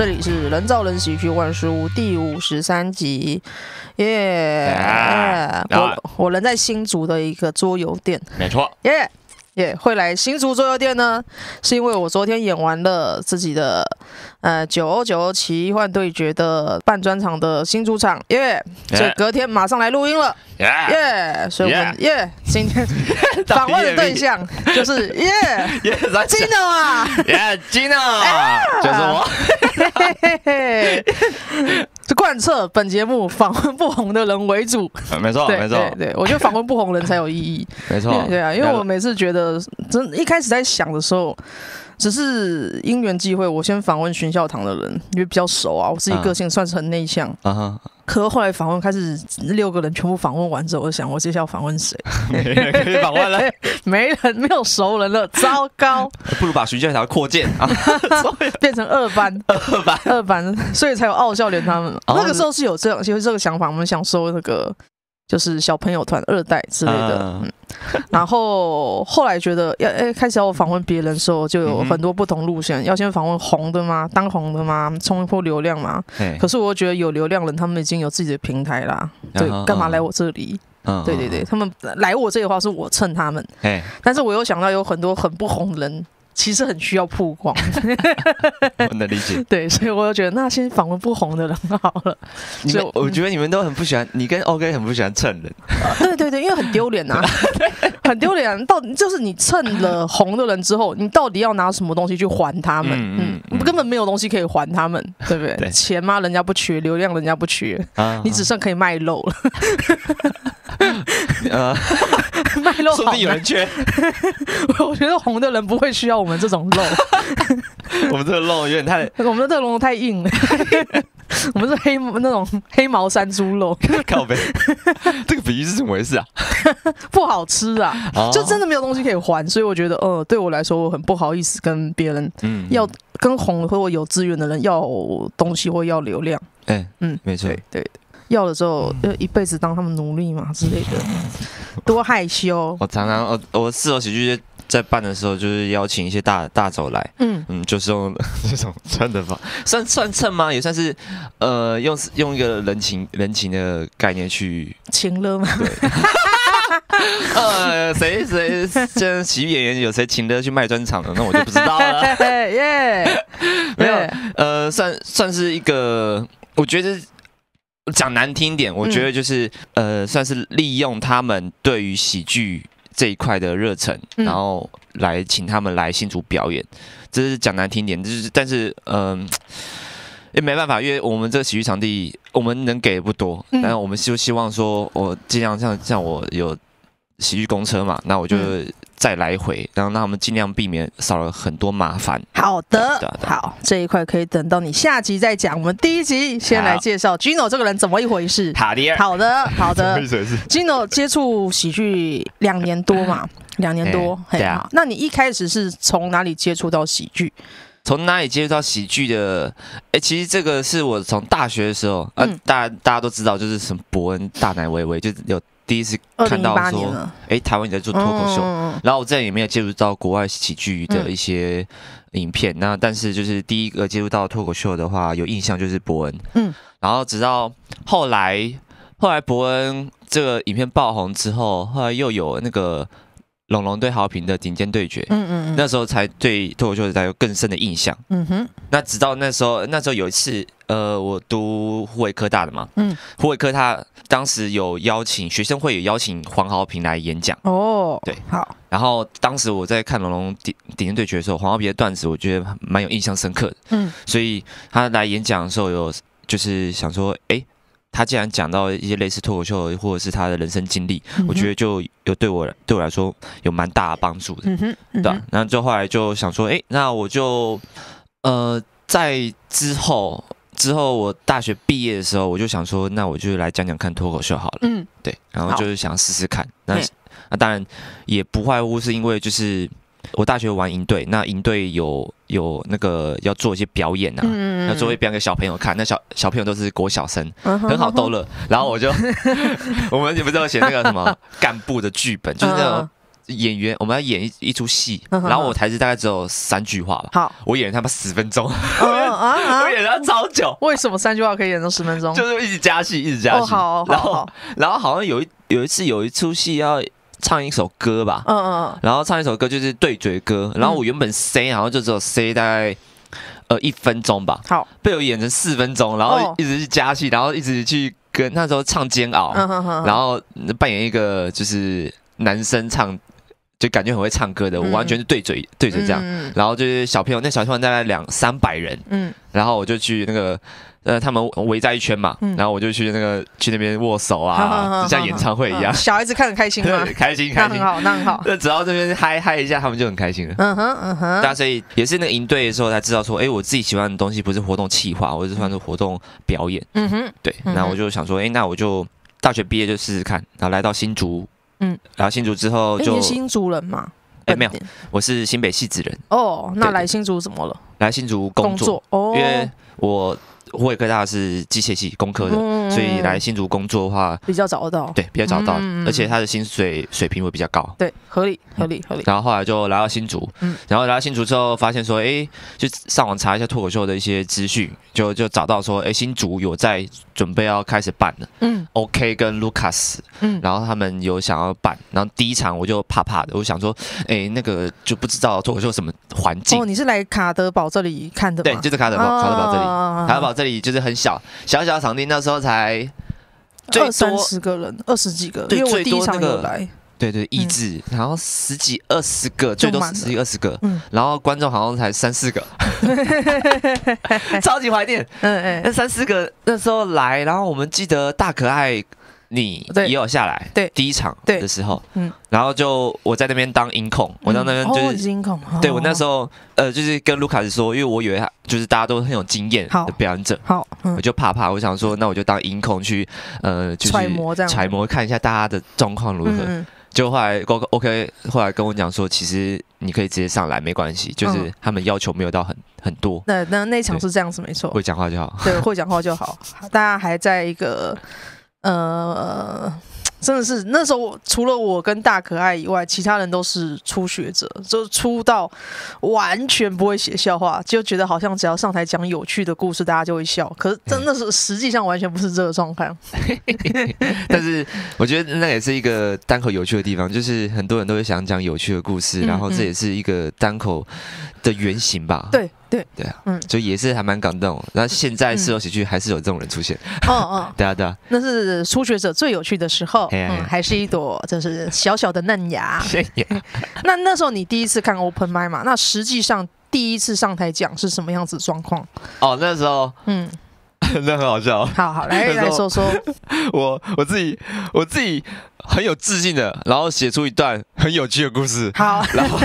这里是人造人喜剧万事屋第五十三集，耶、啊我我人在新竹的一个桌游店，没错，耶耶，会来新竹桌游店呢，是因为我昨天演完了自己的呃九欧九欧奇幻对决的半专场的新主场，耶，所以隔天马上来录音了，耶，耶，所以我们耶！今天 访问的对象就是耶！耶，来 Gino 啊。耶，Gino，就是我，贯彻本节目访问不红的人为主。没错，没错对，对，我觉得访问不红人才有意义。没错，对啊，因为我每次觉得，真一开始在想的时候，只是因缘际会，我先访问巡校堂的人，因为比较熟啊，我自己个性算是很内向。啊哈，可是后来访问开始六个人全部访问完之后，我就想我接下来要访问谁？没人可以访问了，没人，没有熟人了，糟糕，不如把徐教条扩建啊，变成二班。二班，二班，所以才有傲笑连他们。哦那个时候是有这样，有这个想法，我们想收那个就是小朋友团二代之类的。然后后来觉得要诶开始要访问别人的时候，就有很多不同路线。要先访问红的吗？当红的吗？冲一波流量吗？可是我觉得有流量人，他们已经有自己的平台啦。对干嘛来我这里？嗯对对对，，他们来我这里的话是我蹭他们，哎，但是我又想到有很多很不红的人。其实很需要曝光，我能理解。对，所以我就觉得那先访问不红的人好了。你们所以，我我觉得你们都很不喜欢，你跟 OK 很不喜欢蹭人，对对对，因为很丢脸呐，很丢脸、啊。到就是你蹭了红的人之后，你到底要拿什么东西去还他们？嗯根本没有东西可以还他们，对不对？对钱吗？人家不缺，流量人家不缺，啊你只剩可以卖肉了。呃，卖肉好说不定有人，缺，我觉得红的人不会需要我们这种肉，我们这个肉有点太我们的这个肉太硬了。我们是黑那种黑毛山猪肉，靠背，这个比喻是怎么回事啊？不好吃啊，哦。就真的没有东西可以还，所以我觉得，呃，对我来说，我很不好意思跟别人嗯要跟红或有资源的人要东西或要流量，哎，嗯，没错。对，对，要了之后呃一辈子当他们奴隶嘛之类的，多害羞。我常常我我四楼喜剧在办的时候，就是邀请一些大大手来，嗯，嗯，就是用 这种蹭的方，算算蹭吗？也算是呃用用一个人情人情的概念去情了吗？呃谁谁这喜剧演员有谁请的去卖专场的，那我就不知道了。耶，没有呃，算算是一个，我觉得讲难听一点，我觉得就是、呃，算是利用他们对于喜剧这一块的热忱，嗯然后来请他们来新竹表演。这是讲难听点，就是但是嗯。也没办法，因为我们这个喜剧场地，我们能给的不多，嗯但是我们就希望说，我尽量像像我有喜剧公车嘛，那我就嗯再来回，然后让他们尽量避免少了很多麻烦。好对啊的，对啊好，这一块可以等到你下集再讲。我们第一集先来介绍 Gino 这个人怎么一回事。好的，好的，好的。思？Gino 接触喜剧两年多嘛，两年多。嘿哎对啊好那你一开始是从哪里接触到喜剧？从哪里接触到喜剧的？哎、其实这个是我从大学的时候，啊，嗯。大家大家都知道，就是什么伯恩、大奶微微，就是有第一次看到说，哎、台湾也在做脱口秀，嗯然后我这也没有接触到国外喜剧的一些影片，那但是就是第一个接触到脱口秀的话，有印象就是伯恩，嗯，然后直到后来，后来伯恩这个影片爆红之后，后来又有那个龙龙对豪平的顶尖对决，嗯嗯嗯，那时候才对脱口秀才有更深的印象。嗯哼，那直到那时候，那时候有一次，呃，我读湖北科大的嘛，嗯，湖北科大当时有邀请学生会有邀请黄豪平来演讲，哦，对，好，然后当时我在看龙龙顶顶尖对决的时候，黄豪平的段子我觉得蛮有印象深刻的，嗯。所以他来演讲的时候有就是想说，诶，他既然讲到一些类似脱口秀或者是他的人生经历，我觉得就有对我对我来说有蛮大的帮助的。嗯哼，嗯对、吧啊，然后就后来就想说，哎，那我就呃，在之后之后我大学毕业的时候，我就想说，那我就来讲讲看脱口秀好了。嗯对，然后就是想试试看。那那当然也不外乎是因为就是我大学玩营队，那营队有有那个要做一些表演啊。嗯要做一表演给小朋友看，那小小朋友都是国小生，嗯很好逗乐。然后我就，我们也不知道写那个什么 干部的剧本，就是那种嗯演员我们要演一一出戏，嗯然后我台词大概只有三句话吧，好，我演了他妈十分钟，我演了超久，为什么三句话可以演成十分钟？就是一直加戏，一直加戏。哦，好。然后然后好像有一有一次有一出戏要唱一首歌吧，嗯嗯嗯。然后唱一首歌就是对嘴歌，然后我原本 C 好像就只有 C 大概呃一分钟吧，好，被我演成四分钟，然后哦。一直去加戏，然后一直去跟那时候唱煎熬，嗯哼哼，然后扮演一个就是男生唱，就感觉很会唱歌的，我嗯完全是对嘴对嘴这样。嗯。然后就是小朋友，那小朋友大概两三百人，嗯。然后我就去那个，呃，他们围在一圈嘛，嗯然后我就去那个去那边握手好好好啊，好就像演唱会一样嗯，小孩子看很开心吗？开心开心。那很好，那很好。那只要这边嗨嗨一下，他们就很开心了。嗯哼嗯哼，大家所以也是那个营队的时候才知道说，哎，我自己喜欢的东西不是活动企划，我是算是活动表演。嗯哼，对，嗯那我就想说，哎，那我就大学毕业就试试看，然后来到新竹，嗯嗯，然后新竹之后就新竹人嘛？哎没有我是新北戏子人，哦，那来新竹怎么了？来新竹工作，哦，因为我我也科大是机械系工科的，嗯所以来新竹工作的话，比较找得到。对比较找到，嗯而且他的薪水水平会比较高。对，合理合理合理。然后后来就来到新竹，嗯然后来到新竹之后，发现说，哎，就上网查一下脱口秀的一些资讯，就就找到说，哎，新竹有在准备要开始办了嗯，OK 跟 Lucas，嗯，然后他们有想要办，然后第一场我就怕怕的，我想说，哎，那个就不知道脱口秀什么环境哦，，你是来卡德堡这里看的？对，就是卡德堡，卡德堡这。里卡德堡这里就是很小小小的场地，那时候才最二三多十个人，二十几个，对因为我第一场最多那个有来。对对益智，然后十几二十个，最多满了十几二十个，嗯然后观众好像才三四个，超级怀念。嗯嗯那三四个那时候来，然后我们记得大可爱你也有下来，对。第一场对。的时候，嗯。嗯，然后就我在那边当音控，我在那边哦就是音控，对我那时候候呃，就是跟卢卡斯说，因为我以为他就是大家都很有经验好。的表演者，好，嗯。我就怕怕，我想说，那我就当音控去呃，就是揣摩这样。揣摩看一下大家的状况如何。嗯就后来 OK OK，后来跟我讲说，其实你可以直接上来没关系，就是嗯。他们要求没有到很很多，那那那场是这样子，没错。会讲话就好。对，会讲话就好。大家还在一个呃，真的是那时候除了我跟大可爱以外，其他人都是初学者，就初到完全不会写笑话，就觉得好像只要上台讲有趣的故事，大家就会笑。可是真的是实际上完全不是这个状况。但是我觉得那也是一个单口有趣的地方，就是很多人都会想讲有趣的故事，嗯然后这也是一个单口的原型吧。对对，对啊，嗯所以也是还蛮感动。那现在四楼喜剧还是有这种人出现，嗯嗯，对啊对啊，那是初学者最有趣的时候，嗯，还是一朵就是小小的嫩芽。那那时候你第一次看 open m i 嘛？那实际上第一次上台讲是什么样子的状况？哦，那时候嗯，那很好笑。好好来 来说说，我我自己我自己很有自信的，然后写出一段很有趣的故事，好，然后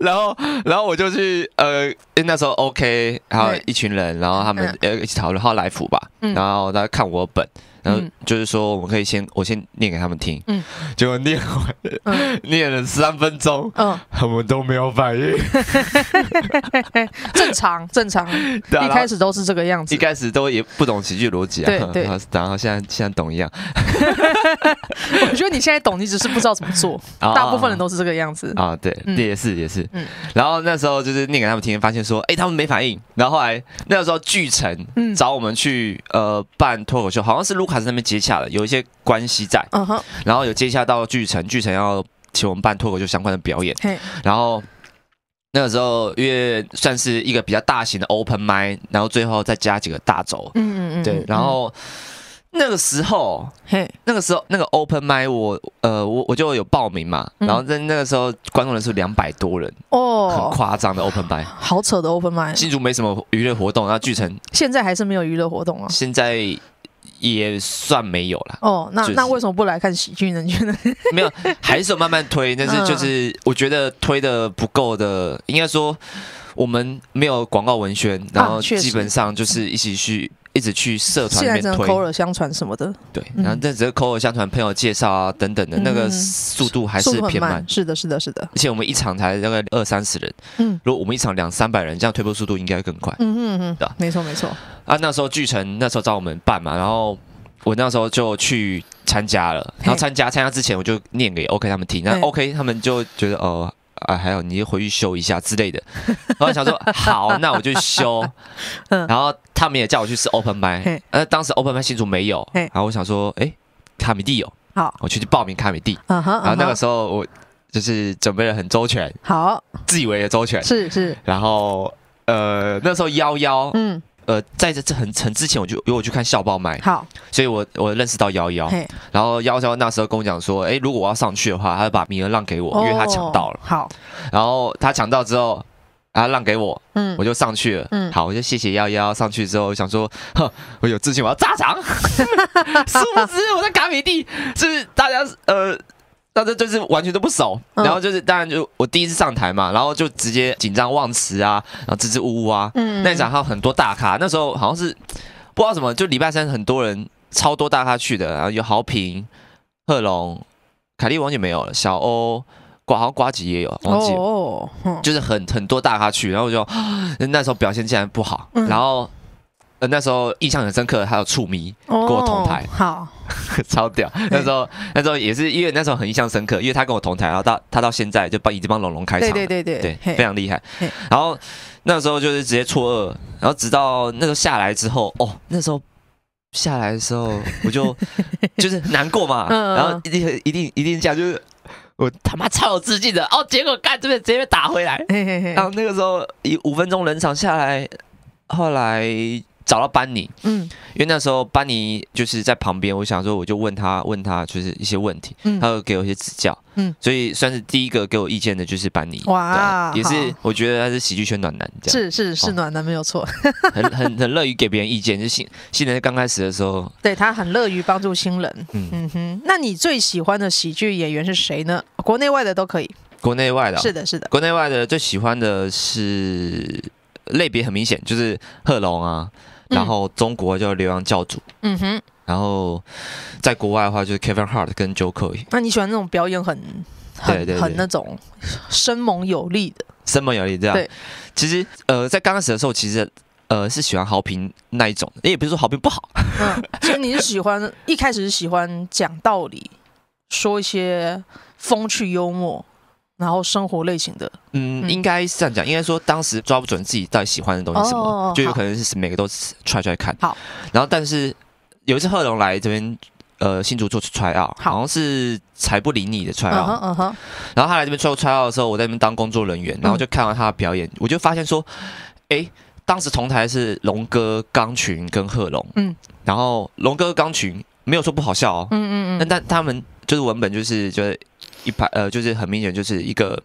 然后然后我就去呃，因那时候 OK，还有一群人，然后他们呃一起讨论，还有来福吧，嗯。然后他看我本。然后嗯就是说，我们可以先我先念给他们听，嗯结果念完嗯念了三分钟，嗯，他们都没有反应。正常正常，对啊一开始都是这个样子一。开始都也不懂喜剧逻辑啊，对 对然后然后现在现在懂一样，我觉得你现在懂，你只是不知道怎么做。大部分人都是这个样子。啊，对，嗯也是也是。嗯然后那时候就是念给他们听，发现说，哎，他们没反应。然后后来那个时候巨城嗯找我们去呃办脱口秀，好像是卢卡斯那边接洽了，有一些关系在，嗯哼，然后有接洽到巨城，巨城要请我们办脱口秀相关的表演。然后那个时候因为算是一个比较大型的 open m i 然后最后再加几个大轴，嗯嗯嗯，对，然后那个时候。嘿，那个时候那个 open m i 我呃我我就有报名嘛，嗯。然后在那个时候观众人数两百多人哦，很哦，夸张的 open m i 好扯的 open m i 新竹没什么娱乐活动，然后巨城现在还是没有娱乐活动啊。现在也算没有了，哦，那就是那为什么不来看喜剧呢？你觉得？没有还是有慢慢推，但是嗯就是我觉得推的不够的，应该说我们没有广告文宣，然后基本上就是一起去一直去社团现在只能里面推，口耳相传什么的，对，嗯然后这只是口耳相传、朋友介绍啊等等的，那个嗯速度还速度很是偏慢慢。。是的，是的，是的。而且我们一场才大概二三十人，嗯如果我们一场两三百人，这样推波速度应该更快。嗯嗯嗯对啊，没错没错。啊，那时候巨城那时候找我们办嘛，然后我那时候就去参参加了，然后嘿参加参加之前我就念给 OK 他们听，那嘿 OK 他们就觉得哦。啊，还有你回去修一下之类的，然后想说好，那我就修，嗯。然后他们也叫我去试 open m i 嘿。呃，当时 open m i 新竹没有，然后我想说，哎，卡米蒂有，好，我去报名卡米蒂，然后那个时候我就是准备的很周全，好，自以为的周全，是是，然后呃那时候幺幺，嗯，呃在这这很很之前我就因为我去看校报麦，好，所以我我认识到幺幺，然后幺幺那时候跟我讲说，哎，如果我要上去的话，他就把名额让给我，因为他抢到了哦，好，然后他抢到之后。他让给我，嗯我就上去了。嗯好，我就谢谢幺幺。上去之后，我想说，哼，我有自信，我要炸场。殊不知我在卡米蒂，就是大家呃，大家就是完全都不熟。嗯然后就是当然就我第一次上台嘛，然后就直接紧张忘词啊，然后支支吾吾啊。嗯那一场还有很多大咖，那时候好像是不知道什么，就礼拜三很多人超多大咖去的，然后有豪平、贺龙、凯莉，完全没有了，小欧。瓜好像瓜吉也有，忘记了。哦，嗯就是很很多大咖去，然后我就那时候表现竟然不好，嗯然后呃那时候印象很深刻，还有触迷跟我同台好，超屌，那时候那时候也是因为那时候很印象深刻，因为他跟我同台，然后到他到现在就帮已经帮龙龙开场了，对对对对对，非常厉害。然后那时候就是直接错二，然后直到那时候下来之后，哦，那时候。下来的时候，我就 就是难过嘛，然后一定一定一定这样，就是我他妈超有自信的。哦，结果干这边直接被打回来，然，后那个时候一五分钟冷场下来，后来找到班尼，嗯。因为那时候班尼就是在旁边，我想说我就问他问他就是一些问题，嗯。他会给我一些指教，嗯。所以算是第一个给我意见的就是班尼，哇。对也是我觉得他是喜剧圈暖男，这样。是是是哦暖男没有错，很很很乐于给别人意见，就新新人刚开始的时候，对他很乐于帮助新人。嗯，嗯哼，那你最喜欢的喜剧演员是谁呢？国内外的都可以。国内外的哦、是的，是的。国内外的最喜欢的是类别很明显，就是贺龙啊，嗯然后中国叫流浪教主。嗯哼，然后在国外的话，就是 Kevin Hart 跟 Joe Coy，那你喜欢那种表演很很很那种生猛有力的？生猛有力这样。对，其实呃，在刚开始的时候，其实呃是喜欢豪平那一种，也不是说豪平不好，嗯，其实你是喜欢一开始是喜欢讲道理，说一些风趣幽默，然后生活类型的。嗯，嗯。应该是这样讲，应该说当时抓不准自己到底喜欢的东西什么，哦就有可能是每个都揣揣看。好，然后但是有一次贺龙来这边。呃，新竹做 try out，好。好像是才不理你的 try 嗯 out，、然后他来这边做 try out 的时候，我在那边当工作人员，然后就看到他的表演，我就发现说，哎，当时同台是龙哥、钢群跟贺龙，嗯。嗯，然后龙哥、钢群没有说不好笑哦，嗯嗯嗯，但但他们就是文本就是就是一排呃，就是很明显就是一个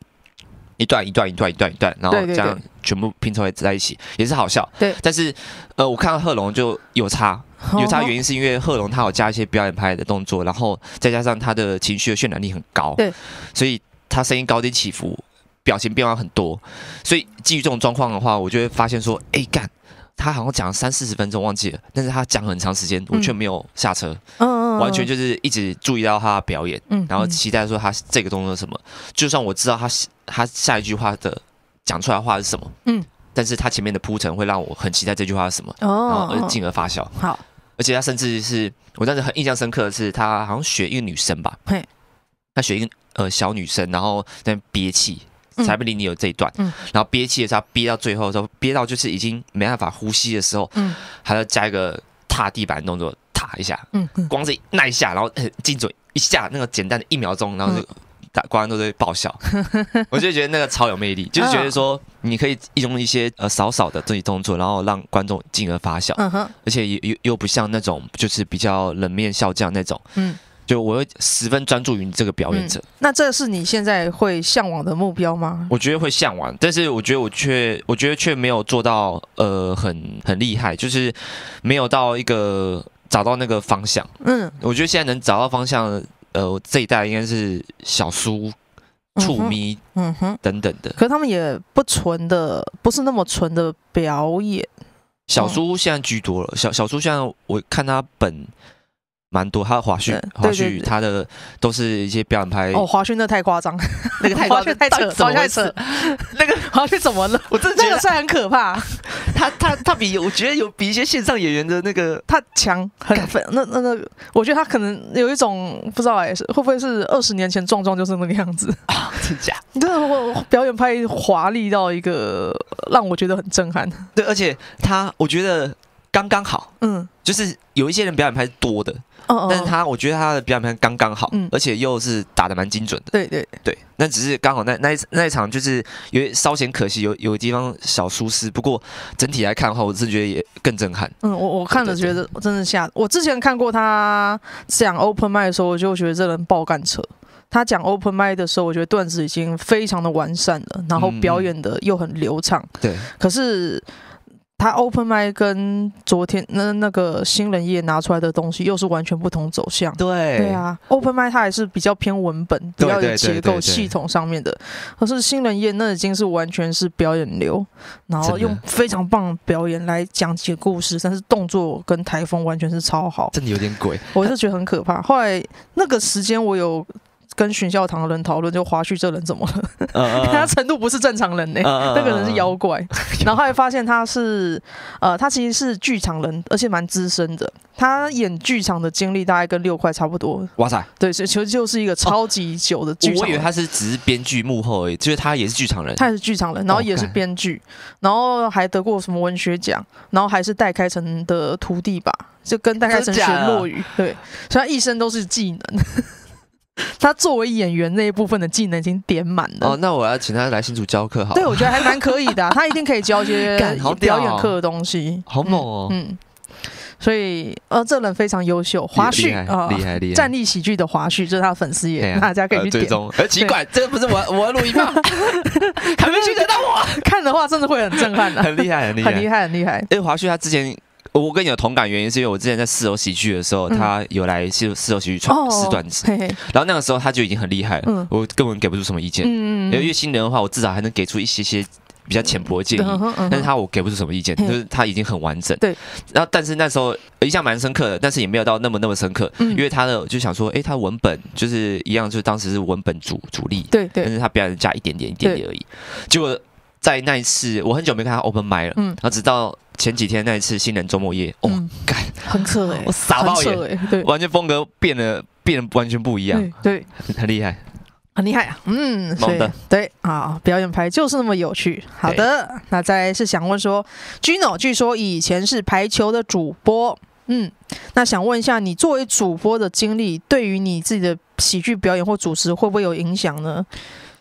一段一段一段一段一段，然后这样全部拼凑在一起，也是好笑。对但是呃，我看到贺龙就有差，有差原因是因为贺龙他有加一些表演派的动作，然后再加上他的情绪的渲染力很高，对，所以他声音高低起伏，表情变化很多，所以基于这种状况的话，我就会发现说，哎干。他好像讲了三四十分钟，忘记了，但是他讲很长时间，我却没有下车，完全就是一直注意到他的表演，嗯，然后嗯期待说他这个动作是什么。就算我知道他他下一句话的讲出来的话是什么，嗯，但是他前面的铺陈会让我很期待这句话是什么，然后哦，而进而发笑。好，而且他甚至是我当时很印象深刻的是，他好像学一个女生吧，嘿，他学一个呃小女生，然后在憋气。嗯。才不理你有这一段，嗯。然后憋气的时候，憋到最后的时候，憋到就是已经没办法呼吸的时候，嗯。还要加一个踏地板的动作，踏一下，光是那一下，然后很精准一下，那个简单的一秒钟，然后就大观众都会爆笑，我就觉得那个超有魅力，就是觉得说你可以用一些呃少少的这些动作，然后让观众进而发笑，嗯，而且又又又不像那种就是比较冷面笑匠那种，嗯，就我会十分专注于你这个表演者，那这是你现在会向往的目标吗？我觉得会向往，但是我觉得我却我觉得却没有做到呃很很厉害，就是没有到一个找到那个方向。嗯，我觉得现在能找到方向，呃，这一代应该是小苏、触咪嗯哼，等等的。可是他们也不纯的，不是那么纯的表演。小苏现在居多了，小小苏现在我看他本蛮多，他的华讯华讯他的都是一些表演拍，哦，华讯那太夸张，那个太夸张太扯，太扯，那个华讯怎么了？我真的觉得那个是很可怕。他他他比我觉得有比一些线上演员的那个他强很粉那那那，我觉得他可能有一种不知道哎，是会不会是二十年前壮壮就是那个样子？啊，真假？你真的我表演拍华丽到一个让我觉得很震撼。对，而且他我觉得刚刚好，嗯，就是有一些人表演拍是多的，哦但是他我觉得他的表演拍刚刚好，嗯而且又是打的蛮精准的。对对对，那只是刚好那那一那一场就是有稍显可惜，有有地方小疏失。不过整体来看的话，我是觉得也更震撼。嗯，我我看了对对觉得真的吓。我之前看过他讲 open mic 的时候，我就觉得这人爆干扯。他讲 open mic 的时候，我觉得段子已经非常的完善了，然后嗯表演的又很流畅。对，可是他 open mic 跟昨天那那个新人夜拿出来的东西又是完全不同走向。对对，啊，open mic 它还是比较偏文本，比较有结构系统上面的。可是新人夜那已经是完全是表演流，然后用非常棒的表演来讲解故事，但是动作跟台风完全是超好，真的有点鬼。我是觉得很可怕。后来那个时间我有。跟巡校堂的人讨论，就华胥这人怎么了？嗯 他程度不是正常人呢、嗯那个人是妖怪。然后后来发现他是，呃，他其实是剧场人，而且蛮资深的。他演剧场的经历大概跟六块差不多，哇塞！对，所以其实就是一个超级久的剧。我以为他是只是编剧幕后而已，就是他也是剧场人。他也是剧场人，然后也是编剧，然后还得过什么文学奖，然后还是戴开成的徒弟吧，就跟戴开成学落语，对，所以他一生都是技能。他作为演员那一部分的技能已经点满了。哦，那我要请他来新竹教课好了。对，我觉得还蛮可以的啊、他一定可以教一些表演课的东西，好猛哦嗯，嗯所以呃，这人非常优秀，华厉害胥啊，厉害厉害！站立喜剧的华旭，这是他的粉丝页，对啊大家可以去点。踪。呃，奇怪，这个不是我我要录音吗？还没去得到我，看的话，真的会很震撼的，很厉害，很厉害，很厉害，很厉害。因为华旭他之前，我跟你有同感，原因是因为我之前在四楼喜剧的时候，嗯他有来四四楼喜剧创试段子，嘿嘿，然后那个时候他就已经很厉害了嗯，我根本给不出什么意见。嗯因为新人的话，我至少还能给出一些些比较浅薄的建议。嗯哼嗯但是他我给不出什么意见，嘿就是他已经很完整。对。然后，但是那时候印象蛮深刻的，但是也没有到那么那么深刻，嗯因为他的就想说，哎，他文本就是一样，就是当时是文本主主力，对对，但是他表演加一点点一点点而已。结果在那一次，我很久没看他 open m i 了，嗯然后直到前几天那一次新人周末夜，哦，嗯。干，很扯哎，我傻爆眼。对。完全风格变了，变得完全不一样，对对，很很厉害。很厉害啊，嗯，所以猛的对啊，表演牌就是那么有趣。好的，那再来是想问说，Gino 据说以前是排球的主播，嗯，那想问一下，你作为主播的经历，对于你自己的喜剧表演或主持会不会有影响呢？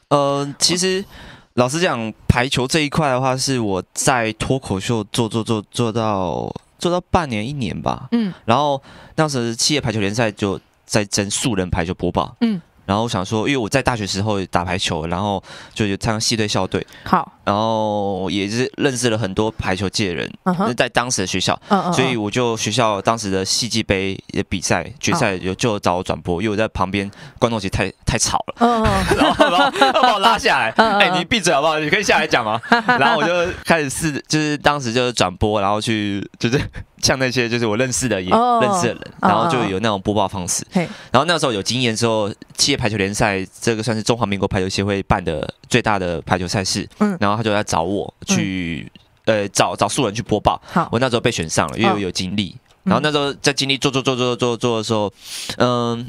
呃，其实老实讲，排球这一块的话，是我在脱口秀做做做做到做到半年一年吧。嗯然后当时企业排球联赛就在争素人排球播报。嗯。然后我想说，因为我在大学时候打排球，然后就有参加系队校队，好，然后也是认识了很多排球界的人，嗯哼，在当时的学校，嗯嗯，所以我就学校当时的戏剧杯的比赛决赛有就找我转播，因为我在旁边观众席太太吵了。嗯嗯 然后然后要把我拉下来，嗯嗯哎、你闭嘴好不好？你可以下来讲吗？然后我就开始试，就是当时就是转播，然后去就是像那些就是我认识的也哦认识的人，然后就有那种播报方式。嘿，然后那时候有经验之后，企业排球联赛这个算是中华民国排球协会办的最大的排球赛事，嗯然后他就来找我去，呃，找找素人去播报。好，我那时候被选上了，因为我有经历。然后那时候在经历做做做做做做的时候，嗯，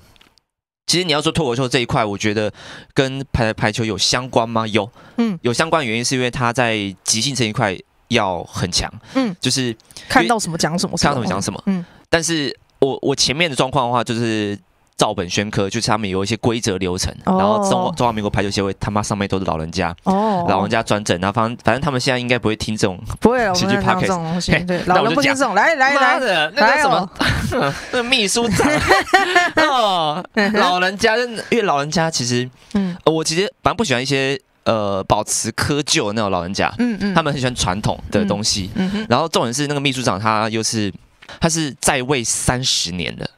其实你要说脱口秀这一块，我觉得跟排排球有相关吗？有，嗯有相关的原因是因为他在即兴这一块要很强，嗯，就是看到什么讲什么，看到什么讲什么。嗯。但是我我前面的状况的话，就是照本宣科，就是他们有一些规则流程，哦。然后中中华民国排球协会他妈上面都是老人家，哦，老人家专政，然后反正反正他们现在应该不会听这种不会了，我讲这种东西，对，老人不听这种，来来妈来，的，那个什么，那个秘书长。哦，老人家，因为老人家其实，嗯。呃我其实蛮不喜欢一些呃保持窠臼的那种老人家，嗯嗯，他们很喜欢传统的东西。嗯哼，然后重点是那个秘书长他又是他是在位三十年的，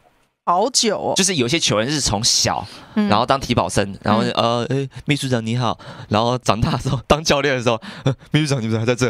好久哦，就是有些球员是从小，嗯。然后当体保生，然后呃，诶，秘书长你好，然后长大的时候当教练的时候，呃秘书长你们还在这，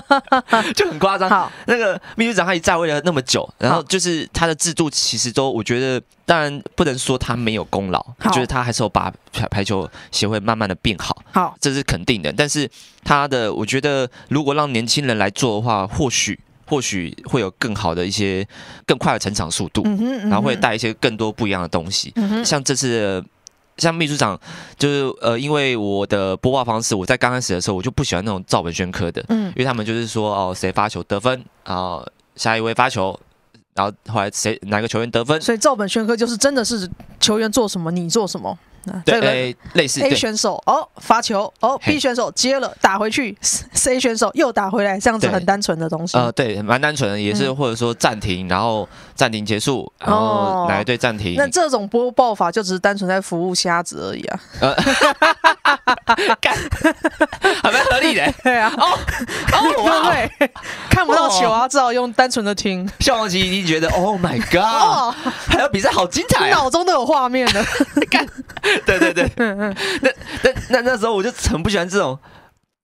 就很夸张。好，那个秘书长他也在位了那么久，然后就是他的制度其实都，我觉得当然不能说他没有功劳，就是他还是有把排排球协会慢慢的变好，好，这是肯定的。但是他的，我觉得如果让年轻人来做的话，或许或许会有更好的一些更快的成长速度，嗯哼，嗯哼然后会，带一些更多不一样的东西。嗯，像这次。像秘书长，就是呃，因为我的播报方式，我在刚开始的时候我就不喜欢那种照本宣科的，嗯因为他们就是说哦，谁发球得分，然后下一位发球，然后后来谁哪个球员得分，所以照本宣科就是真的是球员做什么你做什么。这个类似 A 选手哦发球哦，B 选手接了打回去，C 选手又打回来，这样子很单纯的东西。呃，对，蛮单纯的，也是嗯。或者说暂停，然后暂停结束，然哦。后哪一队暂停，那这种播报法就只是单纯在服务瞎子而已啊。还蛮 合理的。对啊，哦哦，不！对？看不到球啊，只好用单纯的听。笑忘记一定觉得 Oh my God，哦，还有比赛好精彩啊！脑中都有画面的。对对对，嗯嗯那那那那时候我就很不喜欢这种。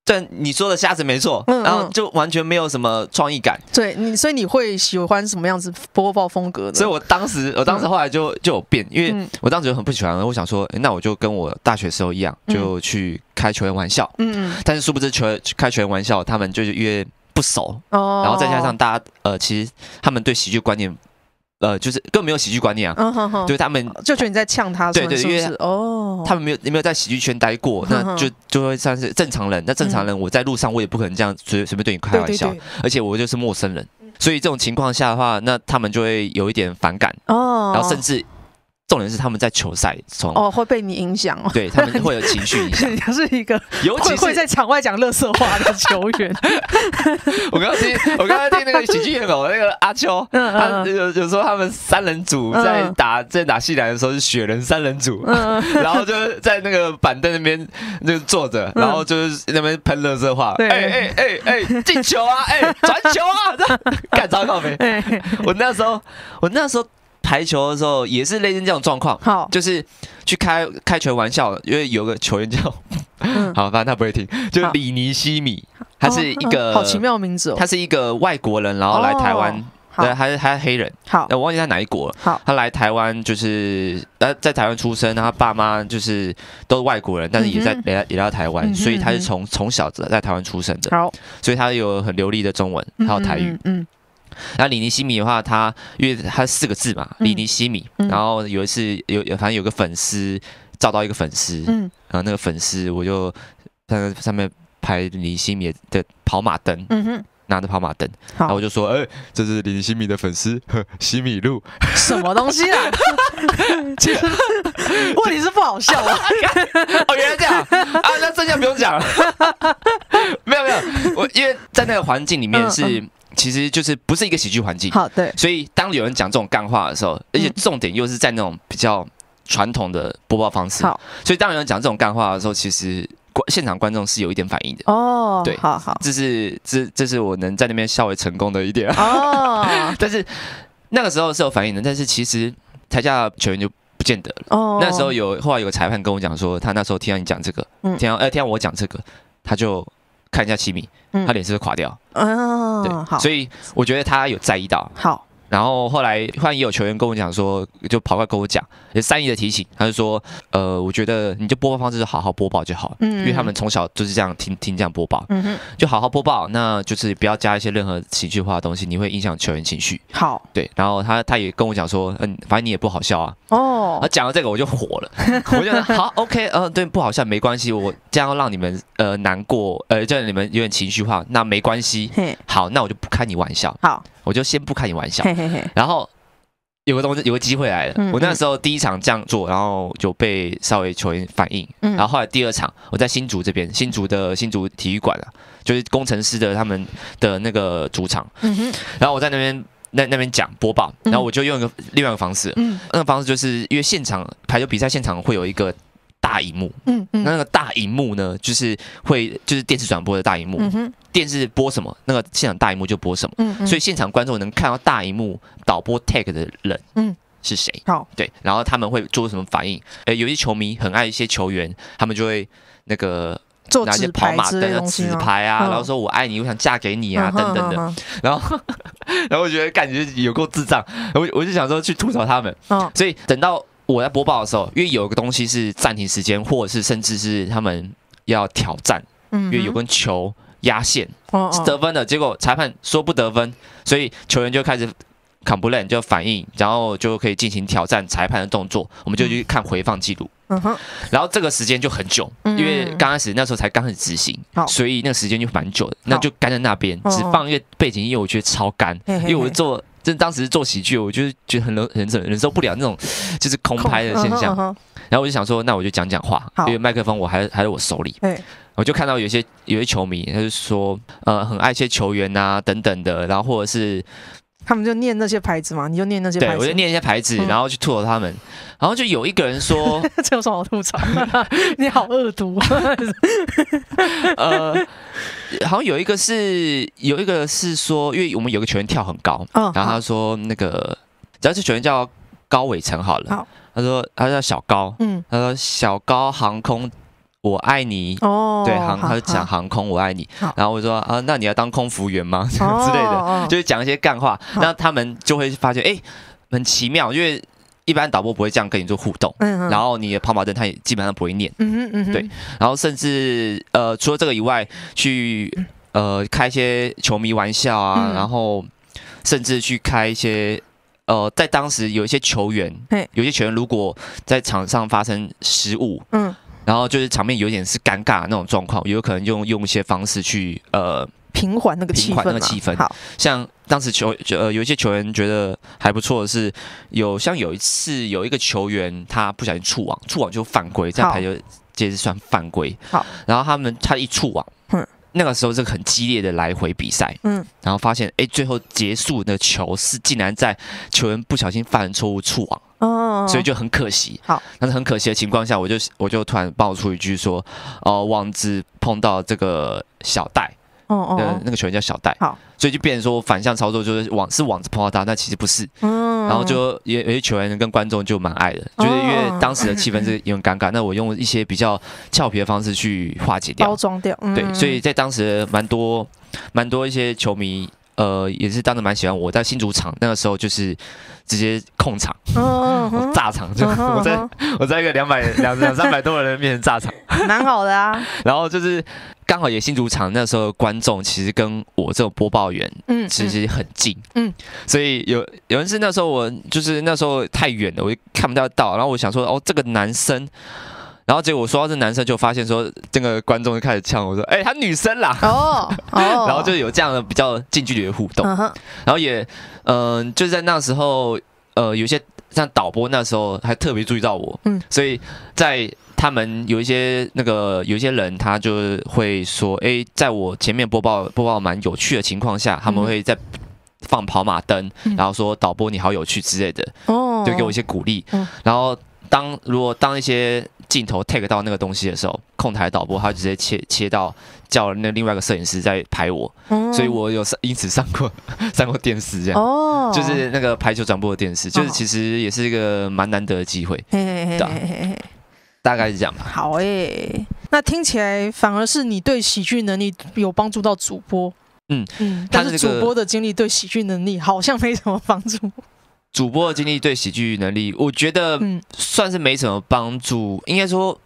对你说的瞎子没错，嗯嗯。然后就完全没有什么创意感，对你，所以你会喜欢什么样子播报风格的？所以我当时我当时后来就就有变，因为嗯。我当时就很不喜欢，我想说，那我就跟我大学时候一样，嗯。就去开球员玩笑，嗯但是殊不知球员开球员玩笑，他们就是因为不熟，哦，然后再加上大家呃，其实他们对喜剧观念，呃，就是更没有喜剧观念啊，嗯哼哼，就他们就觉得你在呛他，对对因为是？哦，他们没有没有在喜剧圈待过，那就就会算是正常人。那正常人，我在路上我也不可能这样随随便对你开玩笑，对对对，而且我就是陌生人，所以这种情况下的话，那他们就会有一点反感，哦，然后甚至重点是他们在球赛中，哦会被你影响哦。对他们 会有情绪影响，你就是一个尤其会会在场外讲乐色话的球员，我刚刚听我刚刚听那个喜剧演偶那个阿秋，嗯他嗯。有有时候他们三人组在嗯打在打西兰的时候是雪人三人组，嗯，然后就是在那个板凳那边那个坐着，嗯。然后就是那边喷乐色话，对。哎哎哎哎，进球啊，哎传球啊，这样干糟糕没？哎，我那时候我那时候排球的时候也是类似这种状况，好，就是去开开球玩笑，因为有个球员叫嗯，好，反正他不会听，就是好。里尼西米，他是一个哦好奇妙的名字哦，他是一个外国人，然后来台湾，好。对，还是还是黑人，好。呃我忘记他哪一国了。好，他来台湾就是呃在台湾出生，然后他爸妈就是都是外国人，但是也在来也来到台湾，嗯所以他是从从小在台湾出生的，好，所以他有很流利的中文还有台语。嗯，嗯，那里尼西米的话，他因为他四个字嘛，嗯里尼西米，嗯然后有一次有有反正有个粉丝照到一个粉丝，嗯然后那个粉丝我就在上面拍里尼西米的跑马灯，嗯哼，拿着跑马灯，然后好我，就说，哎、这是李西米的粉丝，呵西米露。什么东西啊？其 实问题是不好笑啊，哦，原来这样啊，那剩下不用讲了。没有没有，我因为在那个环境里面嗯是，其实就是不是一个喜剧环境，好，对，所以当有人讲这种干话的时候，而且嗯。重点又是在那种比较传统的播报方式，好，所以当有人讲这种干话的时候，其实观现场观众是有一点反应的。哦，对。好好，这是这这是我能在那边稍微成功的一点，哦。但是那个时候是有反应的，但是其实台下的球员就不见得了。哦，那时候有后来有个裁判跟我讲说，他那时候听到你讲这个，嗯。听到呃听到我讲这个，他就看一下七米，嗯他脸是不是垮掉？嗯，对，好，所以我觉得他有在意到。好，然后后来忽然也有球员跟我讲说，就跑过来跟我讲，也善意的提醒，他就说，呃，我觉得你就播报方式就好好播报就好了，嗯。因为他们从小就是这样听听这样播报，嗯哼，就好好播报，那就是不要加一些任何情绪化的东西，你会影响球员情绪。好，对，然后他他也跟我讲说，嗯，反正你也不好笑啊，哦。他，讲了这个我就火了，我觉得好 OK，呃，对，不好笑没关系，我这样让你们呃难过，呃，叫你们有点情绪化，那没关系，好，那我就不开你玩笑，好，我就先不开你玩笑，嘿嘿嘿，然后有个东西有个机会来了，嗯我那时候第一场这样做，然后就被稍微球员反应，嗯。然后后来第二场我在新竹这边，新竹的新竹体育馆啊，就是工程师的他们的那个主场，然后我在那边那那边讲播报，嗯。然后我就用一个另外一个方式，嗯。那个方式就是因为现场排球比赛现场会有一个大荧幕，嗯嗯。那个大荧幕呢，就是会就是电视转播的大荧幕，电视播什么，那个现场大荧幕就播什么，嗯嗯，所以现场观众能看到大荧幕导播 tag 的人，嗯。是谁。好，对，然后他们会做什么反应？诶，有些球迷很爱一些球员，他们就会那个做拿一些跑马灯？纸牌啊，嗯。然后说我爱你，我想嫁给你啊，嗯等等的。然后，然后我觉得感觉有够智障，我我就想说去吐槽他们。嗯。所以等到我在播报的时候，因为有一个东西是暂停时间，或者是甚至是他们要挑战，嗯，因为有根球压线哦是得分的，结果裁判说不得分，所以球员就开始 complain 就反应，然后就可以进行挑战裁判的动作，我们就去看回放记录。嗯哼，然后这个时间就很久，嗯因为刚开始那时候才刚开始执行，所以那个时间就蛮久的，那就干在那边，哦只放一个背景音乐，我觉得超干，因为我是做。真当时是做喜剧，我就是觉得很忍忍忍受不了那种就是空拍的现象，然后我就想说，那我就讲讲话，因为麦克风我还还在我手里，哎，我就看到有些有些球迷，他就说，呃，很爱一些球员啊等等的，然后或者是他们就念那些牌子嘛，你就念那些牌子，对我就念一些牌子，嗯。然后去吐槽他们，然后就有一个人说，这有什么好吐槽？你好恶毒，呃，好像有一个是有一个是说，因为我们有个球员跳很高，嗯，然后他说那个，只要是球员叫高伟成好了，好。他说他叫小高，嗯，他说小高航空，我爱你。哦，对航，好他就讲航空，我爱你。然后我说啊，那你要当空服员吗？好 之类的，哦就是讲一些干话，那他们就会发现，哎，很奇妙，因为一般导播不会这样跟你做互动，嗯，然后你的跑马灯他也基本上不会念，嗯哼嗯哼，对。然后甚至呃，除了这个以外，去呃开一些球迷玩笑啊，嗯。然后甚至去开一些呃，在当时有一些球员嘿，有些球员如果在场上发生失误，嗯，然后就是场面有点是尴尬的那种状况，有可能用用一些方式去呃，平缓那个气氛，那个气氛。好，像当时球呃有一些球员觉得还不错的是，有像有一次有一个球员他不小心触网，触网就犯规，在好排球界是算犯规。好，然后他们他一触网，嗯那个时候是个很激烈的来回比赛，嗯，然后发现哎最后结束的球是竟然在球员不小心犯了错误触网，哦，所以就很可惜。好，但是很可惜的情况下，我就我就突然爆出一句说，哦、网子碰到这个小戴。呃哦哦，，那个球员叫小戴，好，所以就变成说反向操作，就是网是网子碰到他，但其实不是，嗯，然后就也有些球员跟观众就蛮爱的，就是因为当时的气氛是有点尴尬，那我用一些比较俏皮的方式去化解掉，包装掉，嗯。对，所以在当时蛮多蛮多一些球迷。呃，也是当时蛮喜欢我在新主场那个时候，就是直接控场，炸场，就我在嗯我在一个两百两两三百多的人面前炸场，哼 蛮好的啊，然后就是刚好也新主场那时候观众其实跟我这种播报员嗯，其实很近，嗯。嗯，所以有有人是那时候我就是那时候太远了，我就看不到到，然后我想说哦这个男生，然后结果我说到这男生就发现说这个观众就开始呛我说哎、他女生啦，哦哦，然后就有这样的比较近距离的互动，然后也嗯、就是在那时候呃有些像导播那时候还特别注意到我，嗯嗯，所以在他们有一些那个有一些人他就会说，哎，在我前面播报播报蛮有趣的情况下，他们会在放跑马灯，嗯。然后说导播你好有趣之类的，哦，就给我一些鼓励。嗯。然后当如果当一些镜头 take 到那个东西的时候，控台导播他直接切切到叫那另外一个摄影师在拍我，嗯，所以我有上因此上过 上过电视这样。哦，就是那个排球转播的电视，就是其实也是一个蛮难得的机会，对啊。嘿嘿嘿，大概是这样吧。好诶，那听起来反而是你对喜剧能力有帮助到主播。嗯。嗯，但是主播的经历对喜剧能力好像没什么帮助。主播的经历对喜剧能力，我觉得嗯。算是没什么帮助，应该说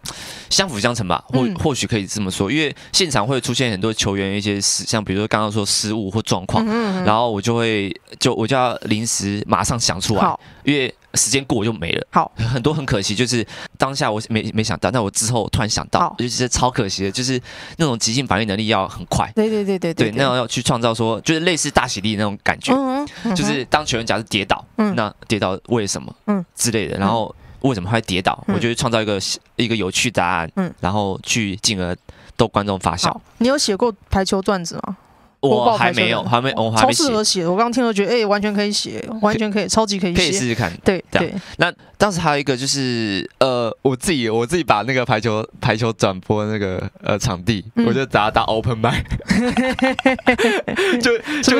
相辅相成吧，或、嗯。或许可以这么说，因为现场会出现很多球员一些失，像比如说刚刚说失误或状况，嗯然后我就会就我就要临时马上想出来，因为时间过就没了。好，很多很可惜，就是当下我没没想到，但我之后突然想到好，就是超可惜的，就是那种即兴反应能力要很快。对对对对对，那种要去创造说，就是类似大喜力那种感觉，嗯嗯就是当球员假设跌倒，嗯。那跌倒为什么，嗯。之类的，然后为什么会跌倒，嗯。我就会创造一个一个有趣答案，嗯。然后去进而逗观众发笑。你有写过排球段子吗？我还没有，还没，我还超没写，适合写。我刚刚听了觉得，哎、完全可以写，完全可以，超级可以写可以。试试看。对对，那当时还有一个就是，呃，我自己我自己把那个排球排球转播那个呃场地，嗯我就把它当 open mic，就就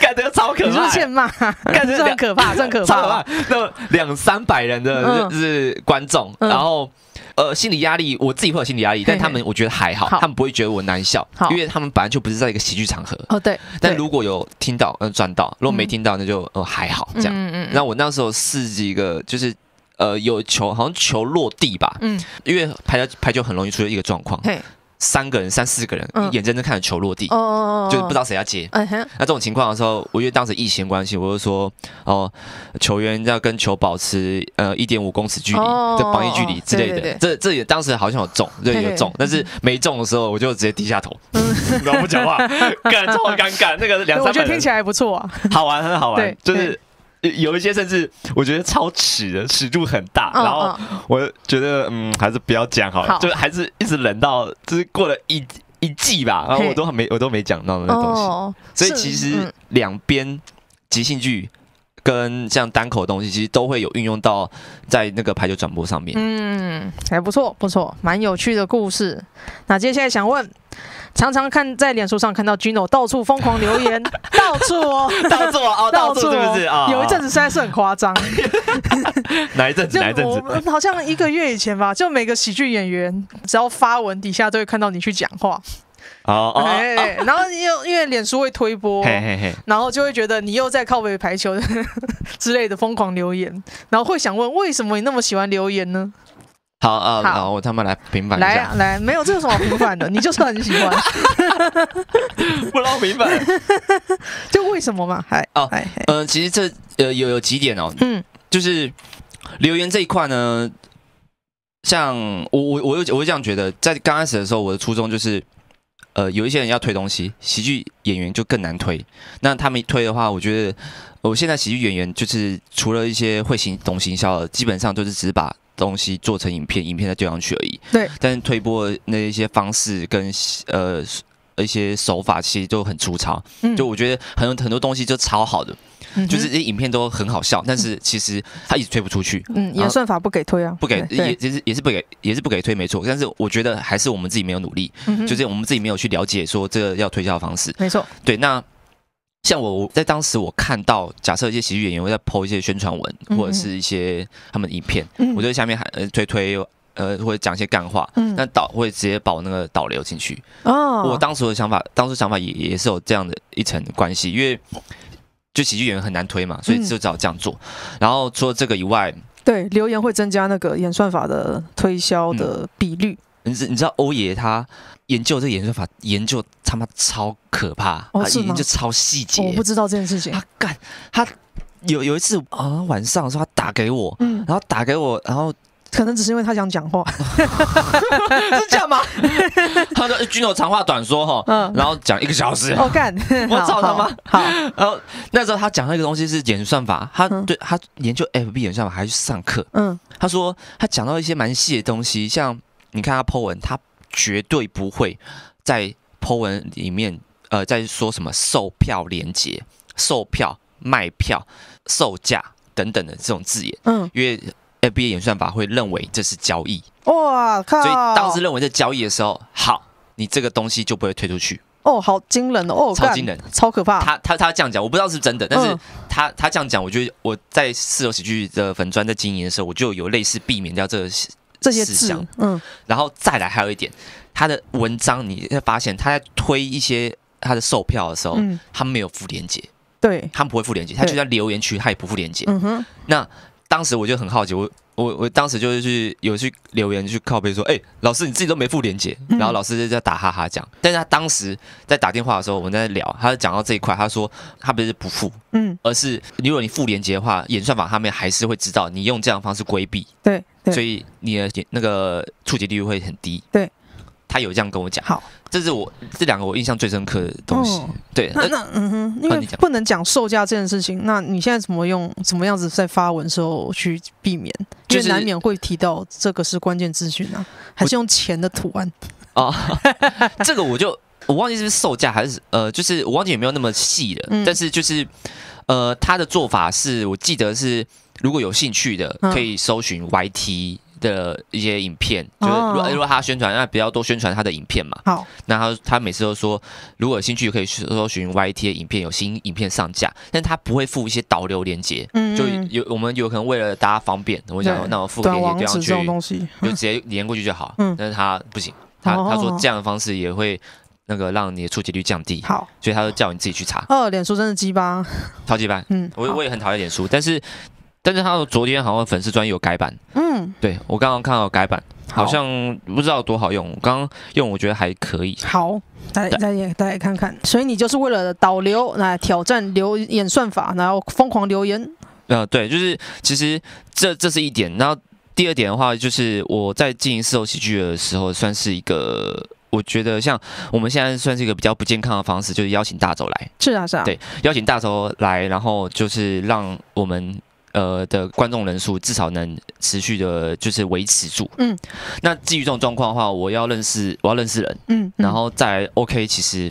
干这个超可你是欠骂？干这这很可怕，这很可超可怕怕。，那两三百人的嗯就是观众，嗯然后。呃，心理压力我自己会有心理压力，但他们我觉得还好，他们不会觉得我难笑，因为他们本来就不是在一个喜剧场合。哦，对，但如果有听到，嗯，赚到；如果没嗯。听到，那就呃还好这样。嗯嗯。那我那时候试几个，就是呃有球，好像球落地吧，嗯，因为排球排球很容易出现一个状况，嘿，三个人、三四个人嗯眼睁睁看着球落地，哦哦哦，就是不知道谁要接。嗯哼，那这种情况的时候，我因为当时疫情关系，我就说哦，球员要跟球保持呃一点五公尺距离哦的防疫距离之类对对的。这这也当时好像有中，对嘿嘿有中，但是没中的时候，我就直接低下头，嗯然后不讲话，干超尴尬。那个两三百人我觉得听起来还不错啊。好玩，很好玩 对，就是。有一些甚至我觉得超尺的，尺度很大，嗯然后嗯。我觉得嗯，还是不要讲好了，好。就还是一直忍到就是过了一一季吧，然后我都还没我都没讲到那东西，哦，所以其实嗯。两边即兴剧跟像单口的东西，其实都会有运用到在那个排球转播上面。嗯，还不错，不错，蛮有趣的故事。那接下来想问，常常看在脸书上看到 Gino 到处疯狂留言，到处哦，到处哦，到处是哦不是啊？有一阵子实在是很夸张，哪一阵子？就哪一阵子？好像一个月以前吧，就每个喜剧演员只要发文底下都会看到你去讲话，哦哦，然后你又因为脸书会推波，嘿嘿嘿，然后就会觉得你又在靠北排球之类的疯狂留言，然后会想问为什么你那么喜欢留言呢？好啊，好好，我他妈来平反一下来啊，来，没有这有什么好平反的，你就是很喜欢，不让我平反。就为什么嘛？还哦哎哎呃，其实这呃有有几点哦，嗯就是留言这一块呢，像我我我又我会这样觉得，在刚开始的时候，我的初衷就是，呃，有一些人要推东西，喜剧演员就更难推。那他们一推的话，我觉得我现在喜剧演员就是除了一些会行懂行销的，基本上都是只把东西做成影片，影片再丢上去而已。对，但是推播那一些方式跟呃一些手法，其实都很粗糙。嗯。就我觉得很多很多东西就超好的，就是这些影片都很好笑，但是其实他一直推不出去，嗯，演算法不给推啊，不给也对。也是也是不给也是不给推没错，但是我觉得还是我们自己没有努力，嗯就是我们自己没有去了解说这个要推销的方式。没错，对，那像我我在当时我看到，假设一些喜剧演员会在 PO 一些宣传文嗯或者是一些他们的影片，嗯。我就在下面还呃推推呃或者讲一些干话，嗯。那导会直接把我那个导流进去。哦，我当时的想法，当时想法也也是有这样的一层关系，因为就喜剧演员很难推嘛，所以嗯。就只好这样做。然后除了这个以外，对留言会增加那个演算法的推销嗯。的比率，你知你知道欧爷他研究这个演算法，研究他妈超可怕，他研究超细节我。不知道这件事情他，干他有有一次啊、晚上的时候他打给我，嗯，然后打给我，然后可能只是因为他想讲话，是这样吗？他说君有长话短说哈，嗯，然后讲一个小时。我干，我好操他妈！好，然后那时候他讲那个东西是演算法，他嗯对他研究 FB 演算法还去上课。嗯他说他讲到一些蛮细的东西，像你看他 Po 文，他绝对不会在 Po 文里面呃在说什么售票连接、售票、卖票、售价等等的这种字眼，嗯，因为 FBA 演算法会认为这是交易，哇靠，所以当时认为这交易的时候，好，你这个东西就不会推出去，哦，好惊人哦，哦，超惊人。超可怕，他他他这样讲，我不知道是真的，但是嗯。他他这样讲，我觉得我在四楼喜剧的粉砖在经营的时候，我就有类似避免掉这个这些字事项，嗯。然后再来还有一点，他的文章你会发现他在推一些他的售票的时候，嗯，他没有附链接，对，他们不会附链接，他就在留言区他也不附链接。嗯哼，那当时我就很好奇，我我我当时就是去有去留言去靠背说，哎、老师你自己都没附链接，嗯。然后老师就在打哈哈讲，但是他当时在打电话的时候，我们在聊，他讲到这一块，他说他不是不附，嗯，而是如果你附链接的话，演算法他们还是会知道你用这样的方式规避，对对，所以你的那个触及率会很低。对，他有这样跟我讲，好，这是我这两个我印象最深刻的东西。哦。对，呃那那嗯哼，因为不能讲售价这件事情，那你现在怎么用怎么样子在发文时候去避免？因就是为难免会提到这个是关键资讯啊，还是用钱的图案？啊，这个我就我忘记是不是售价还是呃，就是我忘记有没有那么细了，嗯。但是就是呃，他的做法是我记得是，如果有兴趣的嗯。可以搜寻 YT 的一些影片，就是哦如果如果他宣传，那比较多宣传他的影片嘛。好，那他他每次都说，如果有兴趣可以搜寻 YT 的影片，有新影片上架，但他不会附一些导流连接，嗯就有我们有可能为了大家方便，我想说那我附个短链接这，种东西，就直接连过去就好。嗯。但是他不行，他哦他说这样的方式也会那个让你的触及率降低，好，所以他就叫你自己去查。哦，脸书真的鸡巴，超级巴。嗯，好我我也很讨厌脸书，但是但是他说昨天好像粉丝专业有改版，嗯，对我刚刚看到改版，好。像不知道多好用，我刚刚用我觉得还可以。好，再对。再也大家看看，所以你就是为了导流来挑战留言算法，然后疯狂留言，呃，对，就是其实这这是一点，然后第二点的话，就是我在进行四楼喜剧的时候，算是一个。我觉得像我们现在算是一个比较不健康的方式，就是邀请大轴来，是啊是啊，对邀请大轴来，然后就是让我们呃的观众人数至少能持续的，就是维持住。嗯，那基于这种状况的话，我要认识我要认识人，嗯，嗯然后再来 OK，其实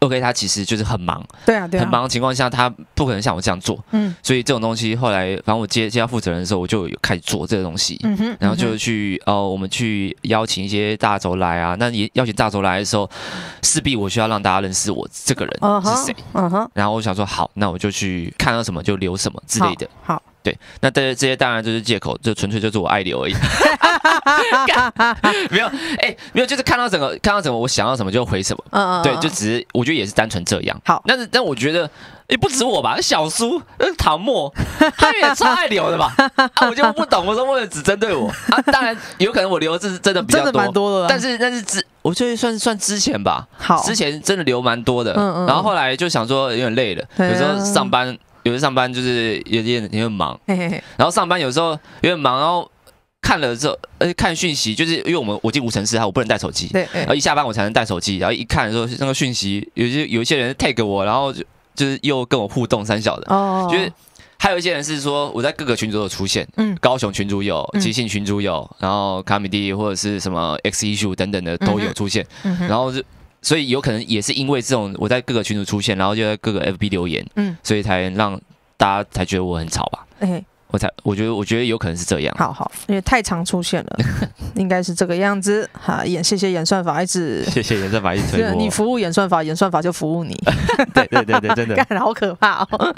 OK 他其实就是很忙，对啊对啊，很忙的情况下，他不可能像我这样做，嗯所以这种东西后来反正我接接到负责人的时候，我就有开始做这个东西。嗯哼，然后就去呃，我们去邀请一些大轴来啊。那也邀请大轴来的时候，势必我需要让大家认识我这个人是谁。嗯哼，然后我想说，好，那我就去看到什么就留什么之类的。好，对，那这这些当然就是借口，就纯粹就是我爱留而已。干 没有，哎、没有，就是看到整个看到整个我想要什么就回什么。嗯嗯，对，嗯就只是我觉得也是单纯这样。好但是但我觉得也不止我吧，小苏、那唐默，他们也超爱留的吧？啊，我就不懂，我说为什么只针对我啊？当然有可能我留的字是真的比较真的蛮多的，但是但是之，我觉得算算之前吧，好，之前真的留蛮多的，嗯嗯然后后来就想说有点累了，有时候上班，有时候上班就是有点有点忙，嘿嘿嘿，然后上班有时候有点忙，然后看了之后，呃，看讯息，就是因为我们我进无尘室，我不能带手机，对，哎然后一下班我才能带手机，然后一看的时候那个讯息，有些有一些人 tag 我，然后就就是又跟我互动三小的，哦，就是还有一些人是说我在各个群组有出现，嗯。高雄群组有，嗯。即兴群组有，然后卡米蒂或者是什么 X issue 等等的都有出现，然后就所以有可能也是因为这种我在各个群组出现，然后就在各个 FB 留言，嗯，所以才让大家才觉得我很吵吧。哎，我才我觉得我觉得有可能是这样。好好，因为太常出现了，应该是这个样子。哈，演谢谢演算法一直，谢谢演算法一直推 对你，服务演算法，演算法就服务你，对对对对，真的，干好可怕哦。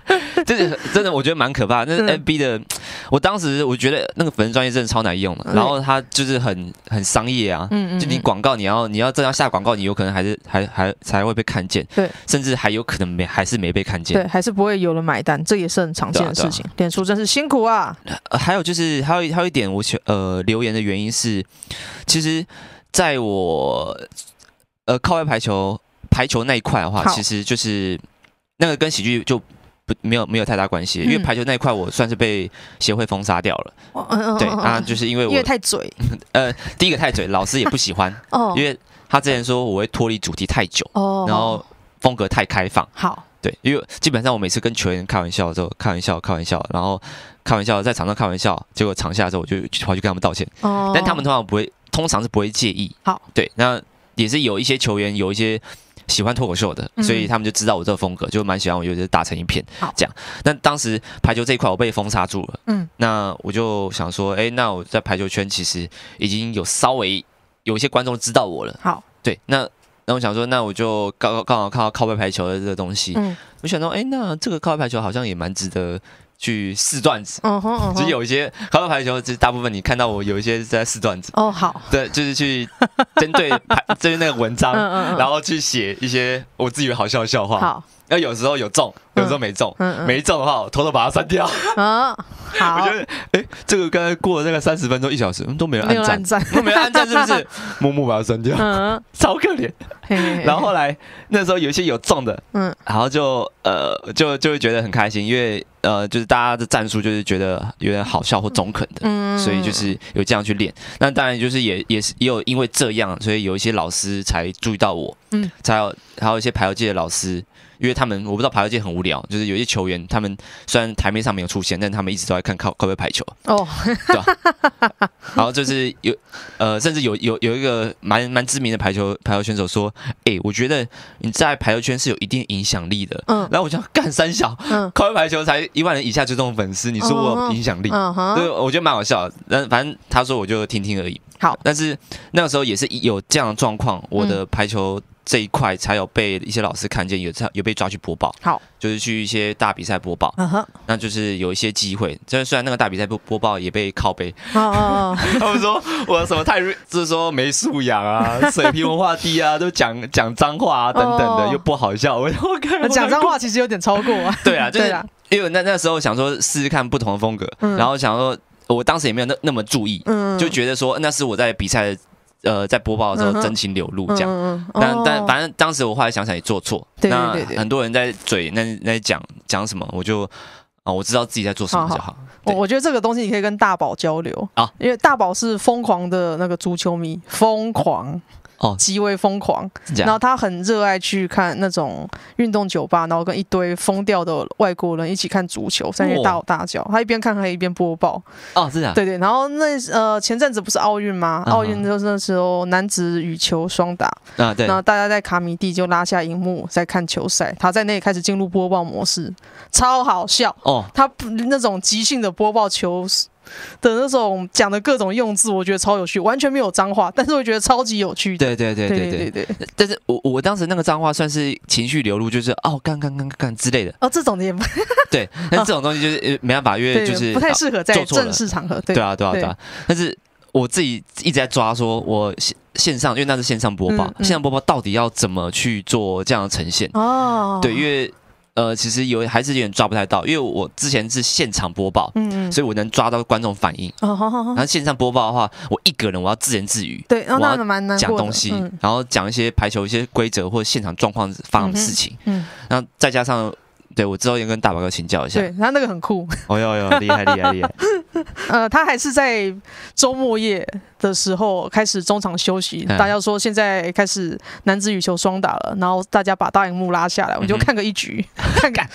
这个真的我觉得蛮可怕。那是嗯 FB 的，我当时我觉得那个粉丝专业真的超难用的，然后它就是很很商业啊，嗯嗯，就你嗯广告你要你要这样下广告，你有可能还是还还才会被看见，对，甚至还有可能没还是没被看见。对，还是不会有人买单，这也是很常见的事情。脸书真是辛苦啊。呃还有就是还有还有一点我喜呃留言的原因是，其实在我呃靠外排球排球那一块的话，其实就是那个跟喜剧就。不，没有没有太大关系，因为嗯排球那一块我算是被协会封杀掉了。对啊，就是因为因为我太嘴。呃第一个太嘴，老师也不喜欢，哦。因为他之前说我会脱离主题太久，哦，然后风格太开放。好，对，因为基本上我每次跟球员开玩笑之后，开玩笑，开玩笑，然后开玩笑在场上开玩笑，结果场下的时候我就跑去跟他们道歉，哦，但他们通常不会，通常是不会介意。好，对，那也是有一些球员有一些喜欢脱口秀的，嗯。所以他们就知道我这个风格，就蛮喜欢我，就是打成一片好。这样。那当时排球这一块我被封杀住了，嗯，那我就想说，哎，那我在排球圈其实已经有稍微有一些观众知道我了，好，对，那。那我想说，那我就刚刚好看到靠背排球的这个东西，嗯。我想到，哎、那这个靠背排球好像也蛮值得去试段子。嗯哼嗯哼，只是有一些合作排球，其实大部分你看到我有一些是在试段子，哦好，对，就是去针对排 针对那个文章，然后去写一些我自己的好笑的笑话。好，那有时候有中，有时候没中。嗯嗯，没中的话，我偷偷把它删掉。啊，好，我觉得，哎，这个刚才过了大概三十分钟、一小时，嗯都没人按赞按，都没人按赞，是不是？默默把它删掉，嗯，超可怜。嘿嘿嘿然后后来那时候有一些有中的，嗯然后就呃就就会觉得很开心，因为呃就是大家的战术就是觉得有点好笑或中肯的，嗯，所以就是有这样去练。那当然就是也也是也有因为这样，所以有一些老师才注意到我，嗯，才有还有一些排球界的老师。因为他们我不知道排球界很无聊，就是有些球员，他们虽然台面上没有出现，但他们一直都在看靠靠不会排球，哦，对吧然后就是有呃，甚至有有有一个蛮蛮知名的排球排球选手说，哎，我觉得你在排球圈是有一定影响力的。嗯然后我就干三小，嗯靠会排球才一万人以下追踪粉丝，你说我有影响力？嗯哼，对，我觉得蛮好笑的。但反正他说我就听听而已。好，但是那个时候也是有这样的状况，我的排球这一块才有被一些老师看见，有有被抓去播报，好，就是去一些大比赛播报，嗯哼，那就是有一些机会。这虽然那个大比赛播播报也被靠背，哦哦 他们说我什么太，就是说没素养啊，水平文化低啊，都讲讲脏话啊等等的，哦。又不好笑。我讲脏话其实有点超过啊，对啊，就是因为那那时候想说试试看不同的风格，嗯。然后想说我当时也没有那那么注意，嗯，就觉得说那是我在比赛呃在播报的时候真情流露这样。嗯，嗯但但哦。反正当时我后来想想也做错，对对那很多人在嘴那那讲讲什么，我就啊我知道自己在做什么好。就好。我我觉得这个东西你可以跟大宝交流。啊。因为大宝是疯狂的那个足球迷，疯狂哦。极为疯狂，然后他很热爱去看那种运动酒吧，然后跟一堆疯掉的外国人一起看足球，在那边大吼大叫，他一边看还一边播报，哦，是这样。对对，然后那呃前阵子不是奥运吗？奥运就是那时候男子羽球双打，啊，对。然，后大家在卡米蒂就拉下荧幕在看球赛，他在那里开始进入播报模式，超好笑。哦，他不那种即兴的播报球的那种讲的各种用字，我觉得超有趣，完全没有脏话，但是我觉得超级有趣的。对对对对对对。但是我我当时那个脏话算是情绪流露，就是哦干干干干干之类的。哦，这种的也不对，但这种东西就是呃没办法，因为，就是不太适合在做正式场合。对对啊对啊对对啊。但是我自己一直在抓，说我线线上，因为那是线上播报嗯，嗯线上播报到底要怎么去做这样的呈现？哦，对，因为呃，其实有还是有点抓不太到，因为我之前是现场播报，嗯嗯，所以我能抓到观众反应。哦好好好然，后线上播报的话，我一个人我要自言自语。对，然后我要那蛮难讲东西，嗯然后讲一些排球一些规则或者现场状况发生的事情，嗯，然后再加上对我之后也跟大宝哥请教一下。对，他那个很酷，哦哟哟，厉害厉害厉害！呃，他还是在周末夜的时候开始中场休息。嗯大家说现在开始男子羽球双打了，然后大家把大荧幕拉下来，我们就看个一局，看看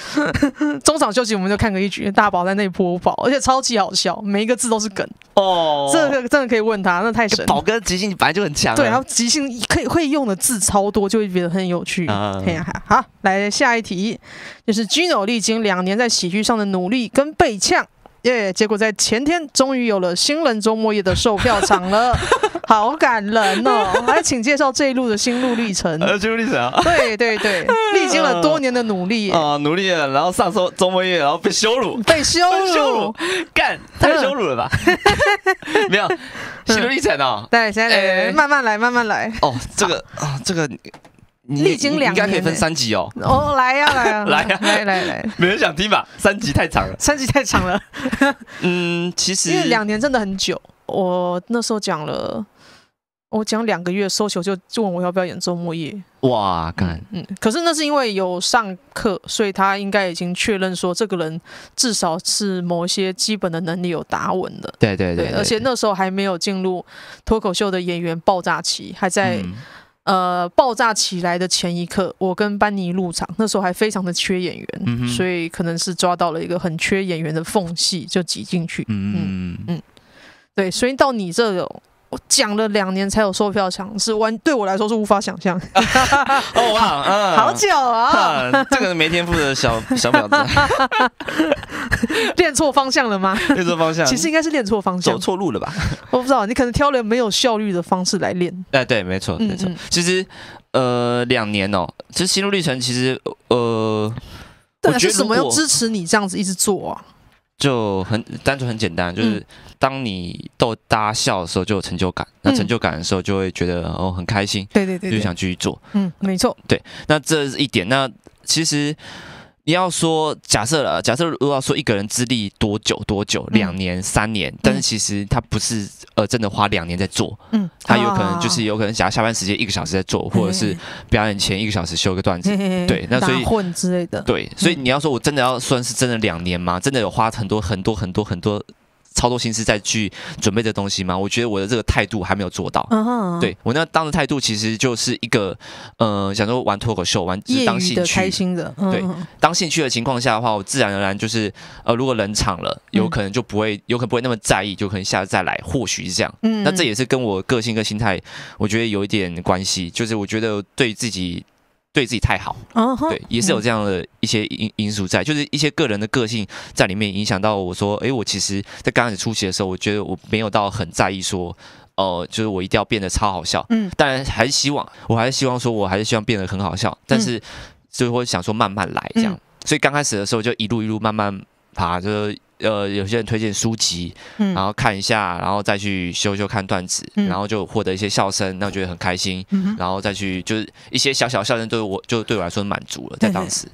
中场休息我们就看个一局。大宝在那里播报，而且超级好笑，每一个字都是梗，哦这个真的可以问他，那太神了。宝哥即兴本来就很强啊，对，然后即兴可以会用的字超多，就会觉得很有趣。啊嘿呀，好，来下一题，就是 Gino 历经两年在喜剧上的努力跟被呛。耶结果在前天终于有了新人周末夜的售票场了，好感人哦！来，请介绍这一路的心路历程。呃，心路历程啊。对对对，历经了多年的努力耶，啊，努力了，然后上周周末夜，然后被羞辱，被羞辱辱。干，太羞辱了吧？没有，心路历程哦。对，现在哎慢慢来，慢慢来。哦，这个啊，这个你历经两年应该可以分三集哦。哦，来呀，来呀，来呀来来来，没人想听吧？三集太长了。三集太长了。嗯，其实因为两年真的很久，我那时候讲了，我讲两个月，收球就就问我要不要演周末夜，哇，干，嗯，可是那是因为有上课，所以他应该已经确认说这个人至少是某一些基本的能力有打稳的，对对对，而且那时候还没有进入脱口秀的演员爆炸期，还在、嗯呃爆炸起来的前一刻，我跟班尼入场，那时候还非常的缺演员，嗯所以可能是抓到了一个很缺演员的缝隙，就挤进去。嗯嗯对，所以到你这种，我讲了两年才有售票墙，是完对我来说是无法想象，哦哇，嗯，好久啊，哈，这个没天赋的小小婊子，练错方向了吗？练错方向，其实应该是练错方向走，错路了吧？我不知道，你可能挑了没有效率的方式来练。哎，对，没错，嗯没错嗯。其实，呃，两年哦，其实心路历程，其实，呃，对啊，我觉得是什么要支持你这样子一直做啊？就很单纯、很简单，就是嗯当你逗大家笑的时候，就有成就感。那嗯成就感的时候，就会觉得哦很开心，就对对对就，想继续做。嗯，没错，对那这是一点。那其实你要说，假设了，假设如果要说一个人资历多久多久，嗯。两年、三年，但是其实他不是呃真的花两年在做，嗯，他有可能就是啊。有可能想要下班时间一个小时在做，或者是表演前一个小时修个段子。对那所以混之类的，对，所以你要说我真的要算是真的两年吗？真的有花很多很多很多很多超多心思再去准备这东西吗？我觉得我的这个态度还没有做到。嗯哼，对我那当时态度其实就是一个，呃，想说玩脱口秀，玩就是当兴趣，开心的，嗯对嗯当兴趣的情况下的话，我自然而然就是，呃，如果冷场了，有可能就不会，有可能不会那么在意，就可能下次再来，或许是这样。嗯那这也是跟我个性跟心态，我觉得有一点关系，就是我觉得对自己对自己太好，对，也是有这样的一些因因素在，就是一些个人的个性在里面影响到我说，诶，我其实在刚开始初期的时候，我觉得我没有到很在意说，哦、就是我一定要变得超好笑，嗯。当然还是希望，我还是希望说，我还是希望变得很好笑，但是就会想说慢慢来这样，嗯。所以刚开始的时候就一路一路慢慢爬，就是呃有些人推荐书籍，嗯然后看一下，然后再去修修看段子，嗯然后就获得一些笑声，那我觉得很开心，嗯然后再去就是一些小小笑声，对我就对我来说满足了，在当时。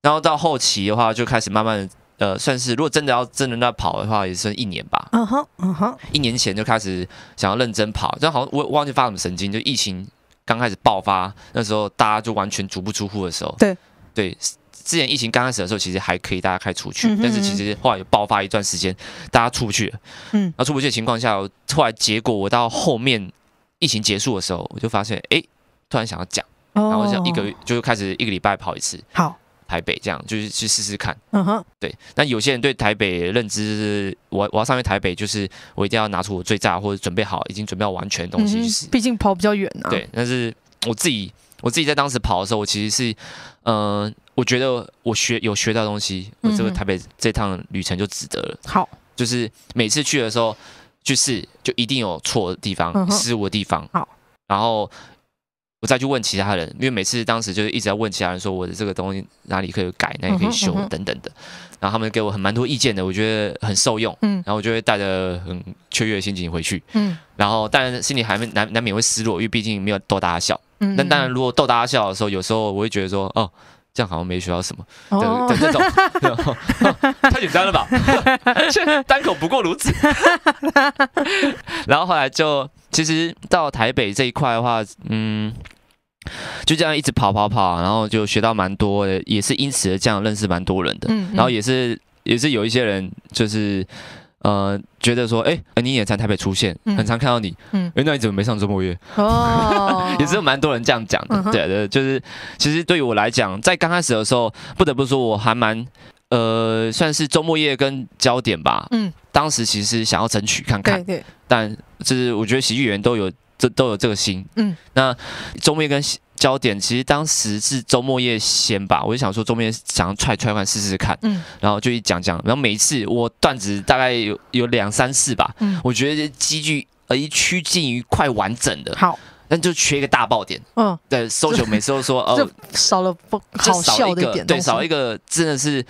然后到后期的话，就开始慢慢呃，算是如果真的要真的在跑的话，也是一年吧。嗯哼嗯哼，一年前就开始想要认真跑，但好像我我忘记发什么神经，就疫情刚开始爆发那时候，大家就完全足不出户的时候。对对，之前疫情刚开始的时候，其实还可以大家开始出去，嗯哼但是其实后来有爆发一段时间，大家出不去了。嗯那出不去的情况下，后来结果我到后面疫情结束的时候，我就发现，哎，突然想要讲，然然后想一个月就开始一个礼拜跑一次哦好，台北，这样就是去试试看。嗯哼，对，那有些人对台北认知，我我要上去台北，就是我一定要拿出我最炸或者准备好，已经准备好完全的东西去试。毕竟跑比较远啊，对，但是我自己我自己在当时跑的时候，我其实是，嗯、我觉得我学有学到东西，我这个台北这趟旅程就值得了。好，就是每次去的时候去试，就一定有错的地方、失误的地方。好，然后我再去问其他人，因为每次当时就是一直在问其他人说我的这个东西哪里可以改，哪里可以修等等的。然后他们给我很蛮多意见的，我觉得很受用。嗯然后我就会带着很雀跃的心情回去，嗯然后当然心里还没难难免会失落，因为毕竟没有逗大家笑。嗯，但当然，如果逗大家笑的时候，有时候我会觉得说，哦，这样好像没学到什么的哦的，这种，哦 太简单了吧？单口不过如此。然后后来就，其实到台北这一块的话，嗯。就这样一直跑跑跑，然后就学到蛮多的，也是因此而这样认识蛮多人的。嗯，然后也是也是有一些人就是呃觉得说，哎、你也在台北出现，嗯。很常看到你，嗯。哎、那你怎么没上周末夜？哦，也是有蛮多人这样讲的，嗯对对，就是其实对于我来讲，在刚开始的时候，不得不说我还蛮呃，算是周末夜跟焦点吧，嗯，当时其实想要争取看看对，对，但就是我觉得喜剧演员都有这都有这个心，嗯，那周末夜跟焦点其实当时是周末夜先吧，我就想说周末夜想要踹踹看试试看，嗯。然后就一讲讲，然后每一次我段子大概有有两三次吧，嗯，我觉得积聚呃一趋近于快完整的，好，但就缺一个大爆点。嗯，对，搜球每次都说就 哦，少了不就好少一个，笑的一点，对，少一个，真的是